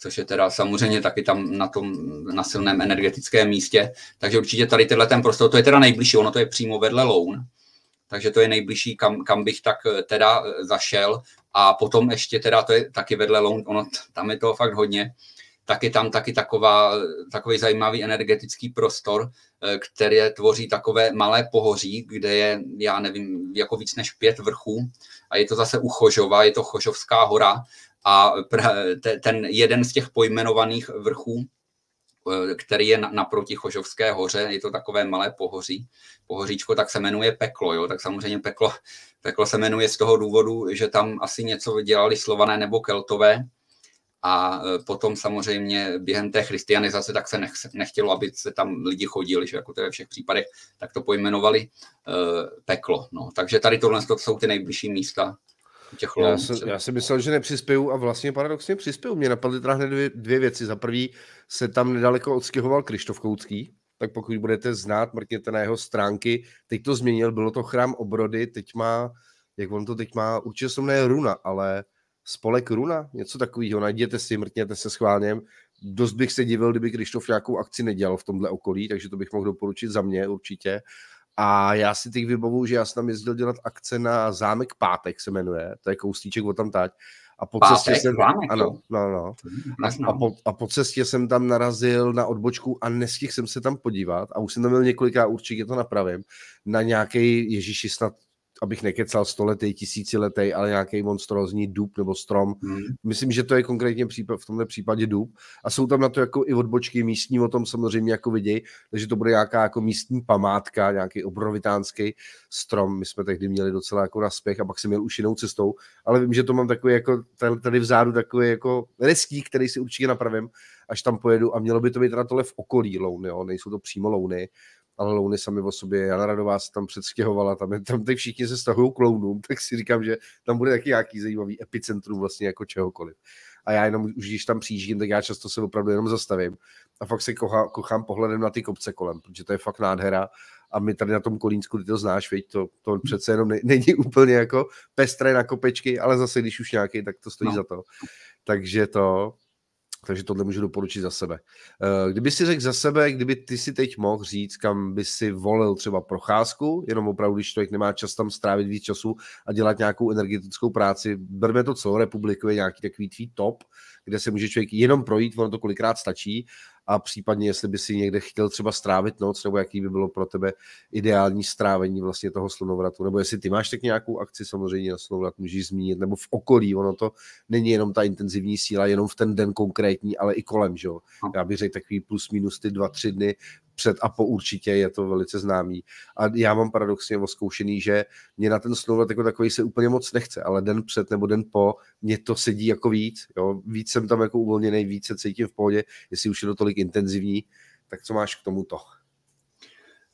což je teda samozřejmě taky tam na tom na silném energetickém místě. Takže určitě tady tenhle ten prostor, to je teda nejbližší, ono to je přímo vedle Loun, takže to je nejbližší, kam, kam bych tak teda zašel. A potom ještě teda, to je taky vedle Loun, ono, tam je toho fakt hodně, tak je tam taky taková, takový zajímavý energetický prostor, který tvoří takové malé pohoří, kde je, já nevím, jako víc než pět vrchů a je to zase u Chožova, je to Chožovská hora a ten jeden z těch pojmenovaných vrchů, eh, který je naproti Chožovské hoře, je to takové malé pohoří, pohoříčko, tak se jmenuje Peklo, jo? tak samozřejmě Peklo, Peklo se jmenuje z toho důvodu, že tam asi něco dělali slované nebo keltové, a e, potom samozřejmě během té christianizace tak se nechtělo, aby se tam lidi chodili, že jako to je ve všech případech, tak to pojmenovali uh, peklo. No. Takže tady tohle to jsou ty nejbližší místa těch já, jsem, já jsem myslel, že nepřispěju a vlastně paradoxně přispěju. Mě napadly teda hned dvě, dvě věci. Za prvý se tam nedaleko odstěhoval Krištof Koutský, tak pokud budete znát, mrkněte na jeho stránky. Teď to změnil, bylo to chrám obrody, teď má, jak on to teď má, určitě se jmenuje Runa, ale spolek Runa, něco takového, najděte si, mrtněte se schválně. Dost bych se divil, kdyby Krištof nějakou akci nedělal v tomhle okolí, takže to bych mohl doporučit za mě určitě. A já si teď vybavu, že já jsem tam jezdil dělat akce na zámek Pátek se jmenuje, to je koustíček od tam tať. A po Pátek, cestě jsem, ano, no, no. A, a, po, a po cestě jsem tam narazil na odbočku a nestihl jsem se tam podívat a už jsem tam měl několikrát, určitě to napravím, na nějaký Ježíši snad abych nekecal stoletý, tisíciletý, ale nějaký monstrózní dub nebo strom. Hmm. Myslím, že to je konkrétně případ, v tomto případě dub. A jsou tam na to jako i odbočky místní, o tom samozřejmě jako vidějí, takže to bude nějaká jako místní památka, nějaký obrovitánský strom. My jsme tehdy měli docela jako naspěch a pak jsem měl už jinou cestou, ale vím, že to mám takový jako tady vzadu takový jako restík, který si určitě napravím, až tam pojedu a mělo by to být teda tohle v okolí louny, jo? nejsou to přímo louny, ale louny sami o sobě. Jana Radová se tam předstěhovala, tam, je, tam teď všichni se stahují k lounům, tak si říkám, že tam bude taky nějaký zajímavý epicentrum vlastně jako čehokoliv. A já jenom, už když tam přijíždím, tak já často se opravdu jenom zastavím a fakt se kochá, kochám pohledem na ty kopce kolem, protože to je fakt nádhera a my tady na tom Kolínsku, ty to znáš, veď, to, to přece jenom ne, není úplně jako pestré na kopečky, ale zase, když už nějaký, tak to stojí no. za to. Takže to, Takže tohle můžu doporučit za sebe. Eh, kdyby si řekl za sebe, kdyby ty si teď mohl říct, kam by si volil třeba procházku, jenom opravdu, když člověk nemá čas tam strávit víc času a dělat nějakou energetickou práci, berme to celorepublikově, nějaký takový tvý top, kde se může člověk jenom projít, ono to kolikrát stačí a případně, jestli by si někde chtěl třeba strávit noc, nebo jaký by bylo pro tebe ideální strávení vlastně toho slunovratu, nebo jestli ty máš tak nějakou akci, samozřejmě na slunovrat můžeš zmínit, nebo v okolí, ono to není jenom ta intenzivní síla, jenom v ten den konkrétní, ale i kolem, že jo. No. Já bych řekl takový plus minus ty dva, tři dny před a po určitě, je to velice známý. A já mám paradoxně oskoušený, že mě na ten snowboard jako takový se úplně moc nechce, ale den před nebo den po mě to sedí jako víc. Jo? Víc jsem tam jako uvolněný, víc se cítím v pohodě, jestli už je to tolik intenzivní, tak co máš k tomuto?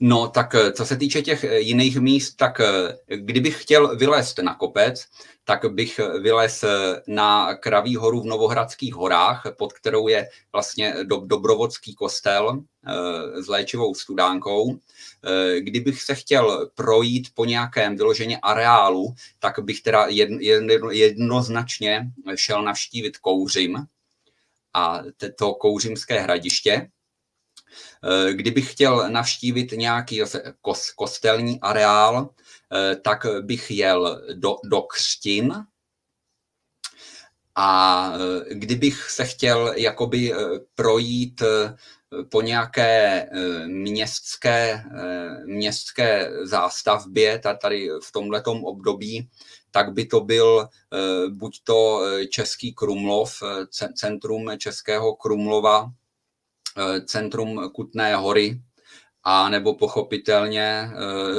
No, tak eh, co se týče těch eh, jiných míst, tak eh, kdybych chtěl vylézt na kopec, tak bych vylez na Kraví horu v Novohradských horách, pod kterou je vlastně do, Dobrovodský kostel s léčivou studánkou. Kdybych se chtěl projít po nějakém vyloženě areálu, tak bych teda jedno, jednoznačně šel navštívit Kouřim a to Kouřimské hradiště, kdybych chtěl navštívit nějaký zase kostelní areál, eh, tak bych jel do, do Křtin, a eh, kdybych se chtěl jakoby projít po nějaké městské, městské zástavbě tady v tomhletom období, tak by to byl buď to Český Krumlov, centrum Českého Krumlova, Eh, centrum Kutné hory, a nebo pochopitelně,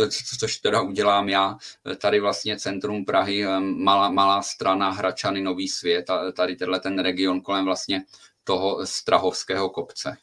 eh, což teda udělám já, eh, tady vlastně centrum Prahy, malá, malá strana Hračany, Nový svět, a tady tenhle ten region kolem vlastně toho Strahovského kopce.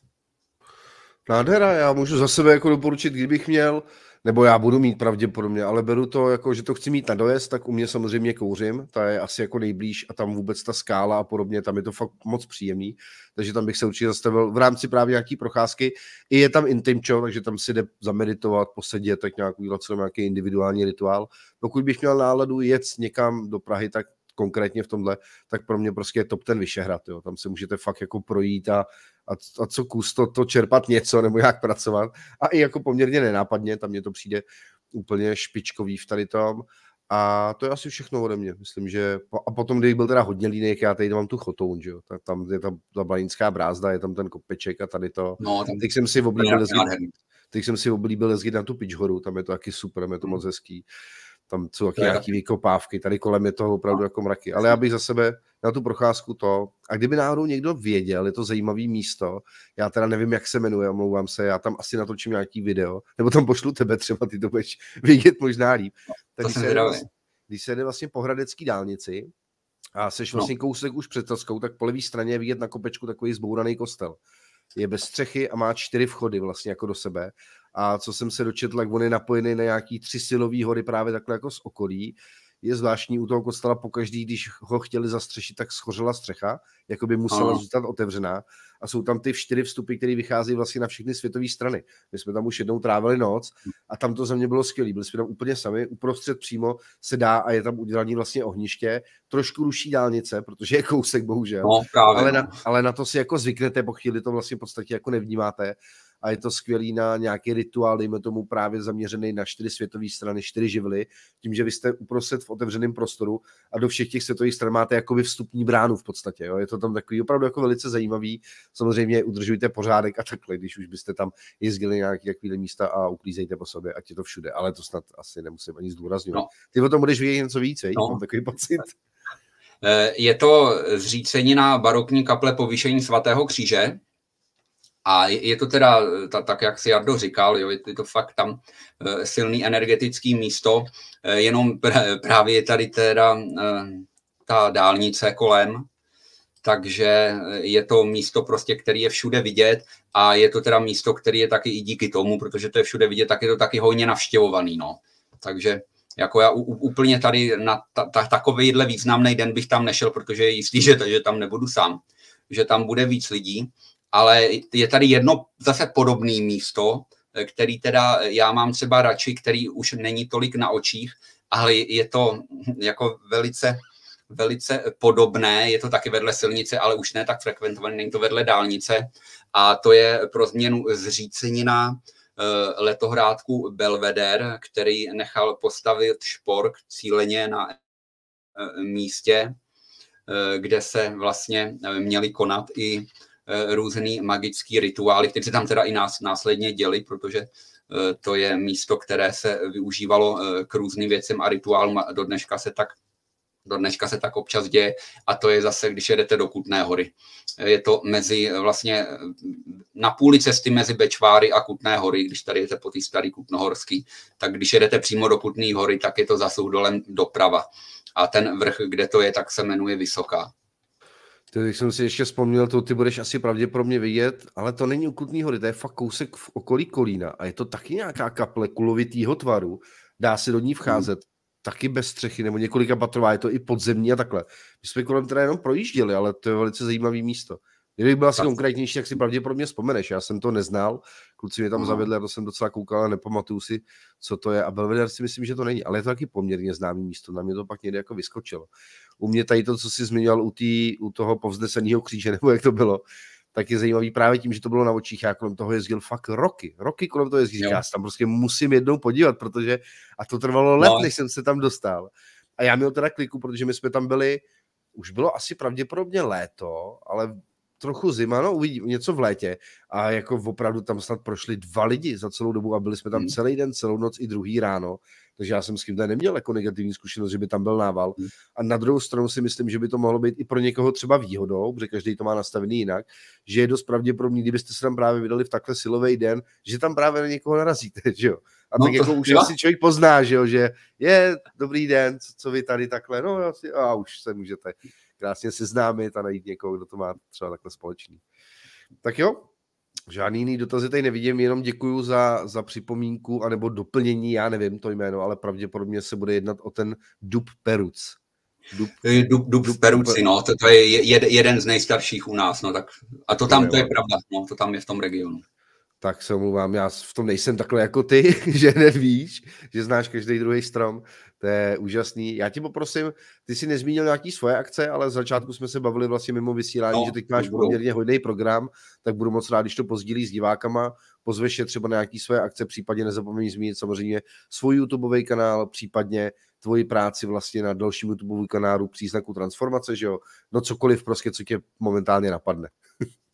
Nádhera, já můžu za sebe jako doporučit, kdybych měl nebo já budu mít pravděpodobně, ale beru to jako, že to chci mít na dojezd, tak u mě samozřejmě kouřím, ta je asi jako nejblíž a tam vůbec ta skála a podobně, tam je to fakt moc příjemný, takže tam bych se určitě zastavil v rámci právě nějaký procházky. I je tam intimčo, takže tam si jde zameditovat, posedět, tak nějak udělat nějaký individuální rituál. Pokud bych měl náladu jet někam do Prahy, tak konkrétně v tomhle, tak pro mě prostě je top ten Vyšehrad. Jo. Tam se můžete fakt jako projít a, a, a co kus to, to čerpat něco nebo jak pracovat. A i jako poměrně nenápadně, tam mě to přijde úplně špičkový v tady tom. A to je asi všechno ode mě. Myslím, že a potom, když byl teda hodně línek, já tady mám tu chotoun, že jo? Tak tam je ta, ta balinská brázda, je tam ten kopeček a tady to. No, tam teď jsem si oblíbil jezdit, teď jsem si oblíbil jezdit na tu Pičhoru, tam je to taky super, je to moc hmm. hezký tam jsou taky nějaký vykopávky, tady kolem je toho opravdu jako mraky. Ale já bych za sebe na tu procházku to, a kdyby náhodou někdo věděl, je to zajímavé místo, já teda nevím, jak se jmenuje, omlouvám se, já tam asi natočím nějaký video, nebo tam pošlu tebe třeba, ty to budeš vidět možná líp. Tak když, se jde, vlastně- když se jde vlastně po Hradecký dálnici a seš vlastně no. kousek už před Taskou, tak po levé straně je vidět na kopečku takový zbouraný kostel. Je bez střechy a má čtyři vchody vlastně jako do sebe a co jsem se dočetl, jak on je napojený na nějaký tři silový hory právě takhle jako z okolí. Je zvláštní u toho kostela pokaždý, když ho chtěli zastřešit, tak schořela střecha, jako by musela Aha. zůstat otevřená. A jsou tam ty čtyři vstupy, které vycházejí vlastně na všechny světové strany. My jsme tam už jednou trávili noc a tam to za mě bylo skvělé. Byli jsme tam úplně sami, uprostřed přímo se dá a je tam udělaný vlastně ohniště. Trošku ruší dálnice, protože je kousek, bohužel. No, právě, ale, na, no. ale na to si jako zvyknete, po chvíli to vlastně v podstatě jako nevnímáte a je to skvělý na nějaký rituál, dejme tomu právě zaměřený na čtyři světové strany, čtyři živly, tím, že vy jste uprostřed v otevřeném prostoru a do všech těch světových stran máte jakoby vstupní bránu v podstatě. Jo? Je to tam takový opravdu jako velice zajímavý. Samozřejmě udržujte pořádek a takhle, když už byste tam jezdili nějaké takové místa a uklízejte po sobě, ať je to všude. Ale to snad asi nemusím ani zdůraznit. No. Ty o tom budeš vědět něco víc, no. mám takový pocit. Eh, je to zřícenina barokní kaple povýšení svatého kříže, a je to teda, ta, tak jak si Jardo říkal, jo, je to fakt tam eh, silný energetický místo, eh, jenom právě je tady teda eh, ta dálnice kolem, takže je to místo prostě, který je všude vidět a je to teda místo, který je taky i díky tomu, protože to je všude vidět, tak je to taky hodně navštěvovaný, no. Takže jako já úplně tady na ta, ta, takovýhle významný den bych tam nešel, protože je jistý, že, že tam nebudu sám, že tam bude víc lidí ale je tady jedno zase podobné místo, který teda já mám třeba radši, který už není tolik na očích, ale je to jako velice velice podobné, je to taky vedle silnice, ale už ne tak frekventované, není to vedle dálnice. A to je pro změnu zřícenina eh, letohrádku Belveder, který nechal postavit špork cíleně na eh, místě, eh, kde se vlastně měly konat i různý magický rituály, které se tam teda i nás, následně děli, protože to je místo, které se využívalo k různým věcem a rituálům a do dneška se tak do dneška se tak občas děje a to je zase, když jedete do Kutné hory. Je to mezi vlastně na půli cesty mezi Bečváry a Kutné hory, když tady jdete po té starý Kutnohorský, tak když jedete přímo do Kutné hory, tak je to zase dolem doprava. A ten vrch, kde to je, tak se jmenuje Vysoká. To, když jsem si ještě vzpomněl, to ty budeš asi pravděpodobně vidět, ale to není u Kutný hory, to je fakt kousek v okolí Kolína a je to taky nějaká kaple kulovitýho tvaru, dá se do ní vcházet. Hmm taky bez střechy, nebo několika patrová, je to i podzemní a takhle. My jsme kolem teda jenom projížděli, ale to je velice zajímavé místo. Kdybych byl asi konkrétnější, tak si pravděpodobně vzpomeneš. Já jsem to neznal, kluci mě tam uh-huh. zavedli a to jsem docela koukal a nepamatuju si, co to je. A Belvedere si myslím, že to není, ale je to taky poměrně známý místo. Na mě to pak někde jako vyskočilo. U mě tady to, co jsi zmiňoval u, tý, u toho povzneseného kříže, nebo jak to bylo, tak je zajímavý právě tím, že to bylo na očích. Já kolem toho jezdil fakt roky. Roky kolem toho jezdil. Já se tam prostě musím jednou podívat, protože a to trvalo let, no. než jsem se tam dostal. A já měl teda kliku, protože my jsme tam byli, už bylo asi pravděpodobně léto, ale trochu zima, no uvidím, něco v létě a jako opravdu tam snad prošli dva lidi za celou dobu a byli jsme tam hmm. celý den, celou noc i druhý ráno, takže já jsem s tím neměl jako negativní zkušenost, že by tam byl nával. Hmm. A na druhou stranu si myslím, že by to mohlo být i pro někoho třeba výhodou, protože každý to má nastavený jinak, že je dost pravděpodobný, kdybyste se tam právě vydali v takhle silový den, že tam právě na někoho narazíte, že jo. A no tak to, jako už asi člověk pozná, že jo, že je dobrý den, co, co vy tady takhle, no asi, a už se můžete krásně seznámit a najít někoho, kdo to má třeba takhle společný. Tak jo, žádný jiný dotazy tady nevidím, jenom děkuju za, za připomínku anebo doplnění, já nevím to jméno, ale pravděpodobně se bude jednat o ten Dub Peruc. Dub, dub, dub, dub Peruci, no, to, to je jed, jeden z nejstarších u nás, no, tak, a to tam, to je pravda, no, to tam je v tom regionu. Tak se omluvám, já v tom nejsem takhle jako ty, že nevíš, že znáš každý druhý strom, to je úžasný. Já ti poprosím, ty jsi nezmínil nějaký svoje akce, ale z začátku jsme se bavili vlastně mimo vysílání, no, že teď máš poměrně hodný program, tak budu moc rád, když to pozdílí s divákama, pozveš je třeba na nějaký svoje akce, případně nezapomeň zmínit samozřejmě svůj YouTubeový kanál, případně tvoji práci vlastně na dalším YouTubeovém kanálu příznaku transformace, že jo? No cokoliv prostě, co tě momentálně napadne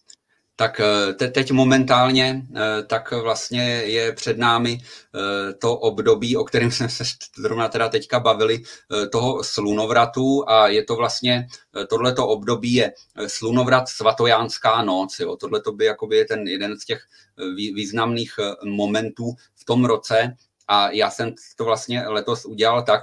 tak eh, te, teď momentálně eh, tak vlastně je před námi eh, to období, o kterém jsme se zrovna teda teďka bavili, toho slunovratu. A je to vlastně, tohleto období je slunovrat svatojánská noc, jo. tohleto by jakoby je ten jeden z těch významných momentů v tom roce, a já jsem to vlastně letos udělal tak,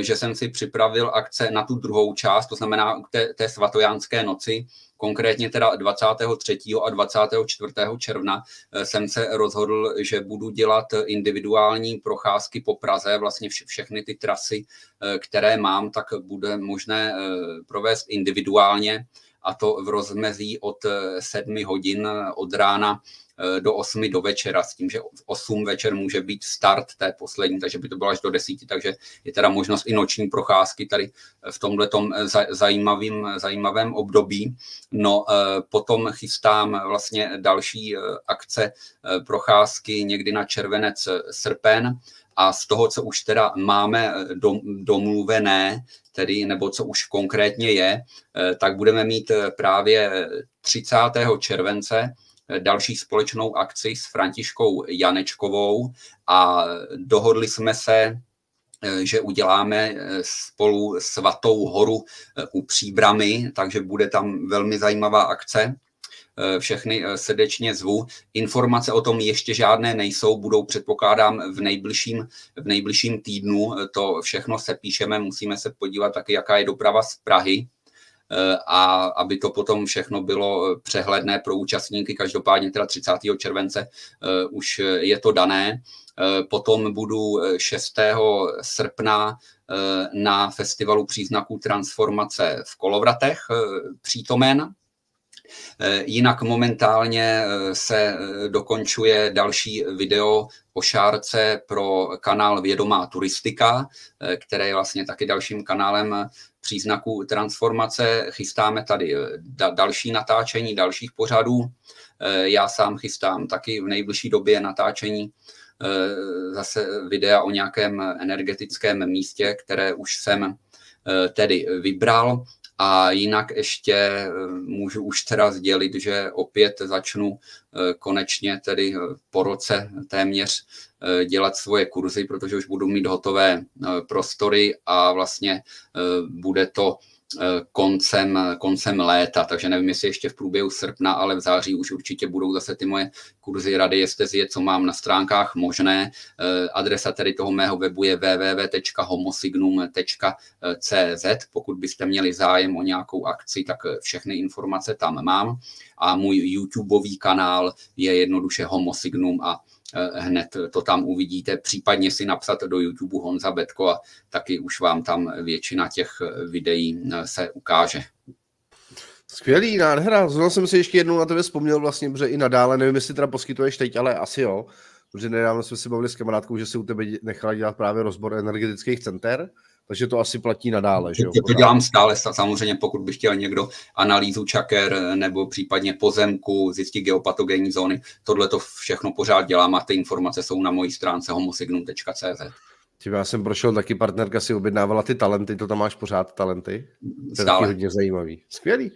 že jsem si připravil akce na tu druhou část, to znamená té, té svatojánské noci, konkrétně teda 23. a 24. června eh, jsem se rozhodl, že budu dělat individuální procházky po Praze, vlastně vše, všechny ty trasy, eh, které mám, tak bude možné eh, provést individuálně a to v rozmezí od 7 hodin od rána do 8 do večera, s tím, že v 8 večer může být start té poslední, takže by to bylo až do 10, takže je teda možnost i noční procházky tady v tomhle eh, zajímavým, zajímavém období. No eh, potom chystám vlastně další akce procházky někdy na červenec, srpen, a z toho, co už teda máme domluvené, tedy nebo co už konkrétně je, tak budeme mít právě 30. července další společnou akci s Františkou Janečkovou a dohodli jsme se, že uděláme spolu svatou horu u Příbramy, takže bude tam velmi zajímavá akce. Všechny srdečně zvu. Informace o tom ještě žádné nejsou, budou předpokládám v nejbližším, v nejbližším týdnu. To všechno se píšeme, musíme se podívat taky, jaká je doprava z Prahy Eh, a aby to potom všechno bylo přehledné pro účastníky. Každopádně teda 30. července eh, už je to dané. Eh, potom budu 6. srpna na festivalu příznaků transformace v Kolovratech přítomen. Jinak momentálně se dokončuje další video o šárce pro kanál Vědomá turistika, které je vlastně taky dalším kanálem příznaků transformace. Chystáme tady další natáčení dalších pořadů. Já sám chystám taky v nejbližší době natáčení zase videa o nějakém energetickém místě, které už jsem tedy vybral. A jinak ještě eh, můžu už teda sdělit, že opět začnu eh, konečně tedy eh, po roce téměř dělat svoje kurzy, protože už budu mít hotové prostory a vlastně bude to Eh, koncem, koncem léta, takže nevím, jestli ještě v průběhu srpna, ale v září už určitě budou zase ty moje kurzy rady jestezie, co mám na stránkách možné. Eh, adresa tedy toho mého webu je www.homosignum.cz. Pokud byste měli zájem o nějakou akci, tak všechny informace tam mám. A můj YouTubeový kanál je jednoduše Homosignum a Eh, hned to tam uvidíte, případně si napsat do YouTube Honza Betko a taky už vám tam většina těch videí eh, se ukáže. Skvělý, nádhera. Znovu jsem si ještě jednou na tebe vzpomněl vlastně, že i nadále, nevím, jestli teda poskytuješ teď, ale asi jo, protože nedávno jsme si bavili s kamarádkou, že si u tebe nechala dělat právě rozbor energetických center takže to asi platí nadále. Že jo? To dělám stále, samozřejmě pokud by chtěl někdo analýzu čaker nebo případně pozemku, zjistit geopatogenní zóny, tohle to všechno pořád dělám a ty informace jsou na mojí stránce homosignum.cz. Já jsem prošel, taky partnerka si objednávala ty talenty, to tam máš pořád talenty. To je taky hodně zajímavý. Skvělý.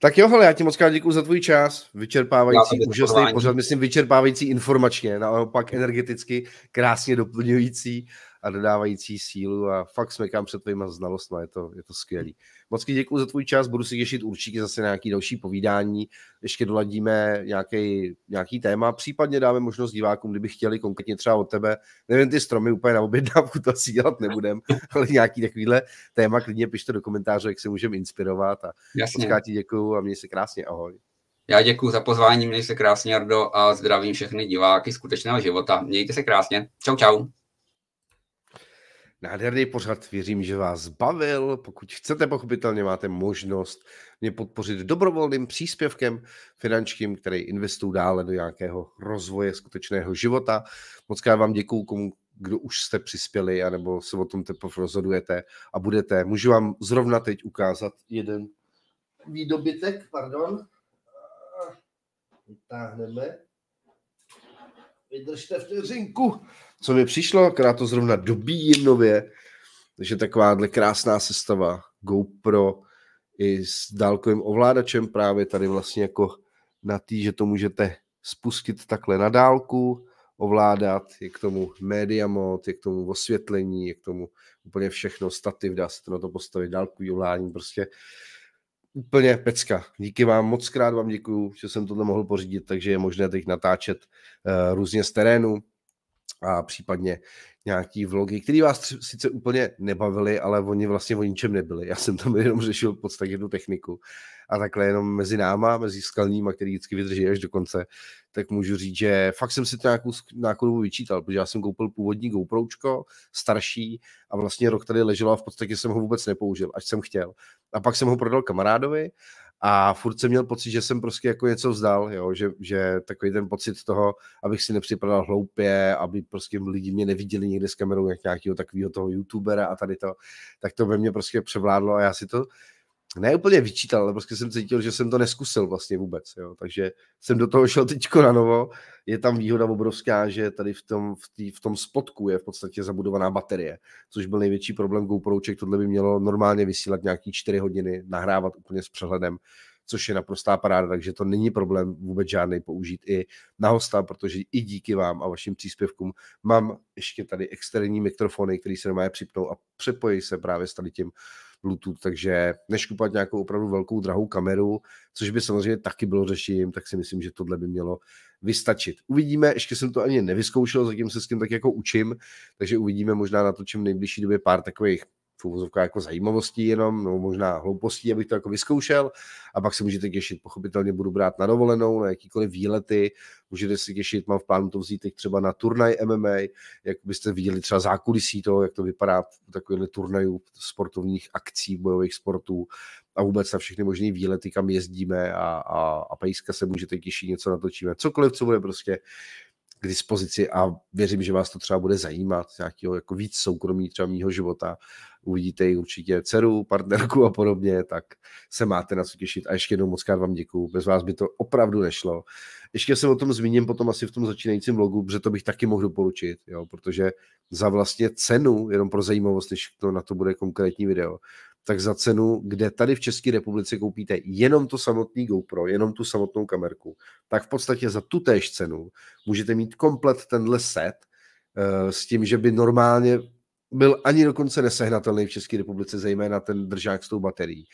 Tak jo, hele, já ti moc krát děkuji za tvůj čas, vyčerpávající, úžasný pořád, myslím vyčerpávající informačně, naopak energeticky krásně doplňující a dodávající sílu a fakt smekám před tvýma znalostmi, je to, je to skvělý. Moc děkuji za tvůj čas, budu si těšit určitě zase na nějaký další povídání, ještě doladíme nějaký, nějaký téma, případně dáme možnost divákům, kdyby chtěli konkrétně třeba od tebe, nevím, ty stromy úplně na objednávku to asi dělat nebudem, ale nějaký takovýhle téma, klidně pište do komentářů, jak se můžeme inspirovat a Jasně. moc ti děkuji a měj se krásně, ahoj. Já děkuji za pozvání, měj se krásně, Jardo, a zdravím všechny diváky skutečného života. Mějte se krásně. Čau, čau. Nádherný pořad, věřím, že vás bavil. Pokud chcete, pochopitelně máte možnost mě podpořit dobrovolným příspěvkem finančním, který investují dále do nějakého rozvoje skutečného života. Moc krát vám děkuju, komu, kdo už jste přispěli, anebo se o tom teprve rozhodujete a budete. Můžu vám zrovna teď ukázat jeden výdobytek, pardon. Vytáhneme. Vydržte vteřinku co mi přišlo, akorát to zrovna dobíjím nově, takže takováhle krásná sestava GoPro i s dálkovým ovládačem právě tady vlastně jako na tý, že to můžete spustit takhle na dálku, ovládat, je k tomu media mod, je k tomu osvětlení, je k tomu úplně všechno, stativ, dá se to na to postavit, dálkový ovládání, prostě úplně pecka. Díky vám, moc krát vám děkuju, že jsem tohle mohl pořídit, takže je možné teď natáčet uh, různě z terénu, a případně nějaký vlogy, které vás sice úplně nebavily, ale oni vlastně o ničem nebyli. Já jsem tam jenom řešil v podstatě jednu techniku a takhle jenom mezi náma, mezi skalníma, který vždycky vydrží až do konce, tak můžu říct, že fakt jsem si to nějakou, nějakou dobu vyčítal, protože já jsem koupil původní GoPročko, starší a vlastně rok tady leželo a v podstatě jsem ho vůbec nepoužil, až jsem chtěl. A pak jsem ho prodal kamarádovi a furt jsem měl pocit, že jsem prostě jako něco vzdal, jo? Že, že takový ten pocit toho, abych si nepřipadal hloupě, aby prostě lidi mě neviděli někde s kamerou jak nějakého takového toho youtubera a tady to, tak to ve mně prostě převládlo a já si to ne úplně vyčítal, ale prostě jsem cítil, že jsem to neskusil vlastně vůbec, jo. takže jsem do toho šel teďko na novo. Je tam výhoda obrovská, že tady v tom, v, tý, v tom spotku je v podstatě zabudovaná baterie, což byl největší problém GoProček, tohle by mělo normálně vysílat nějaký 4 hodiny, nahrávat úplně s přehledem, což je naprostá paráda, takže to není problém vůbec žádný použít i na hosta, protože i díky vám a vašim příspěvkům mám ještě tady externí mikrofony, které se normálně připnou a přepojí se právě s tady tím Bluetooth, takže než kupovat nějakou opravdu velkou drahou kameru, což by samozřejmě taky bylo řešením, tak si myslím, že tohle by mělo vystačit. Uvidíme, ještě jsem to ani nevyzkoušel, zatím se s tím tak jako učím, takže uvidíme, možná natočím v nejbližší době pár takových v jako zajímavostí jenom, no možná hloupostí, abych to jako vyzkoušel. A pak se můžete těšit, pochopitelně budu brát na dovolenou, na jakýkoliv výlety, můžete si těšit, mám v plánu to vzít teď třeba na turnaj MMA, jak byste viděli třeba zákulisí toho, jak to vypadá v takových turnajů sportovních akcí, bojových sportů a vůbec na všechny možné výlety, kam jezdíme a, a, a pejska se můžete těšit, něco natočíme, cokoliv, co bude prostě k dispozici. A věřím, že vás to třeba bude zajímat, nějakého jako víc soukromí třeba mýho života. Uvidíte i určitě dceru, partnerku a podobně, tak se máte na co těšit. A ještě jednou moc krát vám děkuju. Bez vás by to opravdu nešlo. Ještě se o tom zmíním potom asi v tom začínajícím vlogu, protože to bych taky mohl doporučit, jo, protože za vlastně cenu, jenom pro zajímavost, než to na to bude konkrétní video, tak za cenu, kde tady v České republice koupíte jenom to samotný GoPro, jenom tu samotnou kamerku, tak v podstatě za tu též cenu můžete mít komplet tenhle set uh, s tím, že by normálně byl ani dokonce nesehnatelný v České republice, zejména ten držák s tou baterií.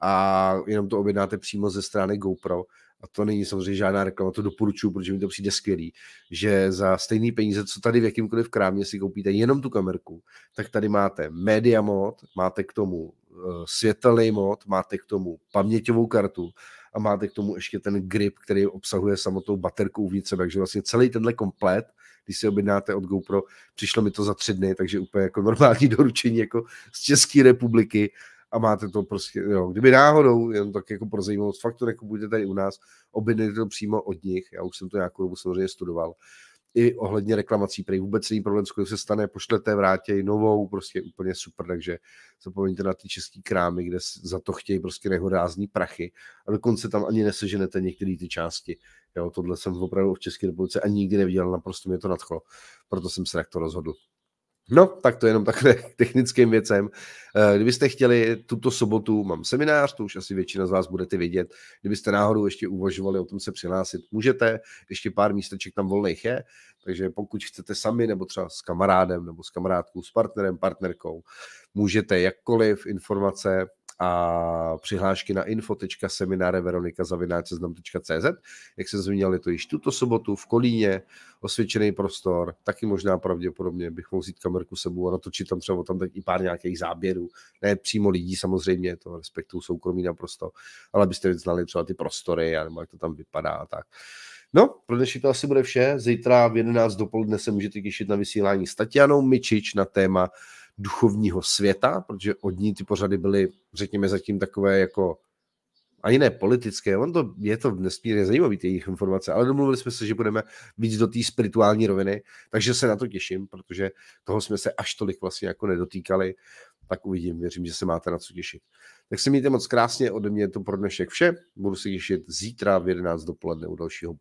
A jenom to objednáte přímo ze strany GoPro. A to není samozřejmě žádná reklama, to doporučuji, protože mi to přijde skvělý, že za stejný peníze, co tady v jakýmkoliv krámě si koupíte jenom tu kamerku, tak tady máte media mod, máte k tomu Eh, světelný mod, máte k tomu paměťovou kartu a máte k tomu ještě ten grip, který obsahuje samotnou baterku uvnitř takže vlastně celý tenhle komplet, když si objednáte od GoPro, přišlo mi to za tři dny, takže úplně jako normální doručení jako z České republiky a máte to prostě, jo, kdyby náhodou, jen tak jako pro zajímavost, fakt to nekupujte tady u nás, objednejte to přímo od nich, já už jsem to nějakou dobu samozřejmě studoval, i ohledně reklamací, prej vůbec není problém, co se stane, pošlete, vrátě novou, prostě úplně super, takže zapomeňte na ty český krámy, kde za to chtějí prostě nehorázní prachy a dokonce tam ani neseženete některé ty části. Jo, tohle jsem opravdu v České republice ani nikdy neviděl, naprosto mě to nadchlo, proto jsem se tak to rozhodl. No, tak to je jenom takhle technickým věcem. Eh, kdybyste chtěli tuto sobotu, mám seminář, to už asi většina z vás budete vědět. Kdybyste náhodou ještě uvažovali o tom se přihlásit, můžete, ještě pár místeček tam volných je, takže pokud chcete sami, nebo třeba s kamarádem, nebo s kamarádkou, s partnerem, partnerkou, můžete jakkoliv informace a přihlášky na info.seminareveronika.cz. Jak se zmínil, je to již tuto sobotu v Kolíně, osvědčený prostor, taky možná pravděpodobně bych mohl vzít kamerku sebou a natočit tam třeba tam i pár nějakých záběrů. Ne přímo lidí samozřejmě, to respektuju soukromí naprosto, ale abyste znali třeba ty prostory, nebo jak to tam vypadá a tak. No, pro dnešní to asi bude vše. Zítra v 11 dopoledne se můžete těšit na vysílání s Tatianou Mičič na téma duchovního světa, protože od ní ty pořady byly, řekněme, zatím takové jako ani ne politické, on to, je to nesmírně zajímavý, ty jejich informace, ale domluvili jsme se, že budeme víc do té spirituální roviny, takže se na to těším, protože toho jsme se až tolik vlastně jako nedotýkali, tak uvidím, věřím, že se máte na co těšit. Tak se mějte moc krásně, ode mě je to pro dnešek vše, budu se těšit zítra v 11 dopoledne u dalšího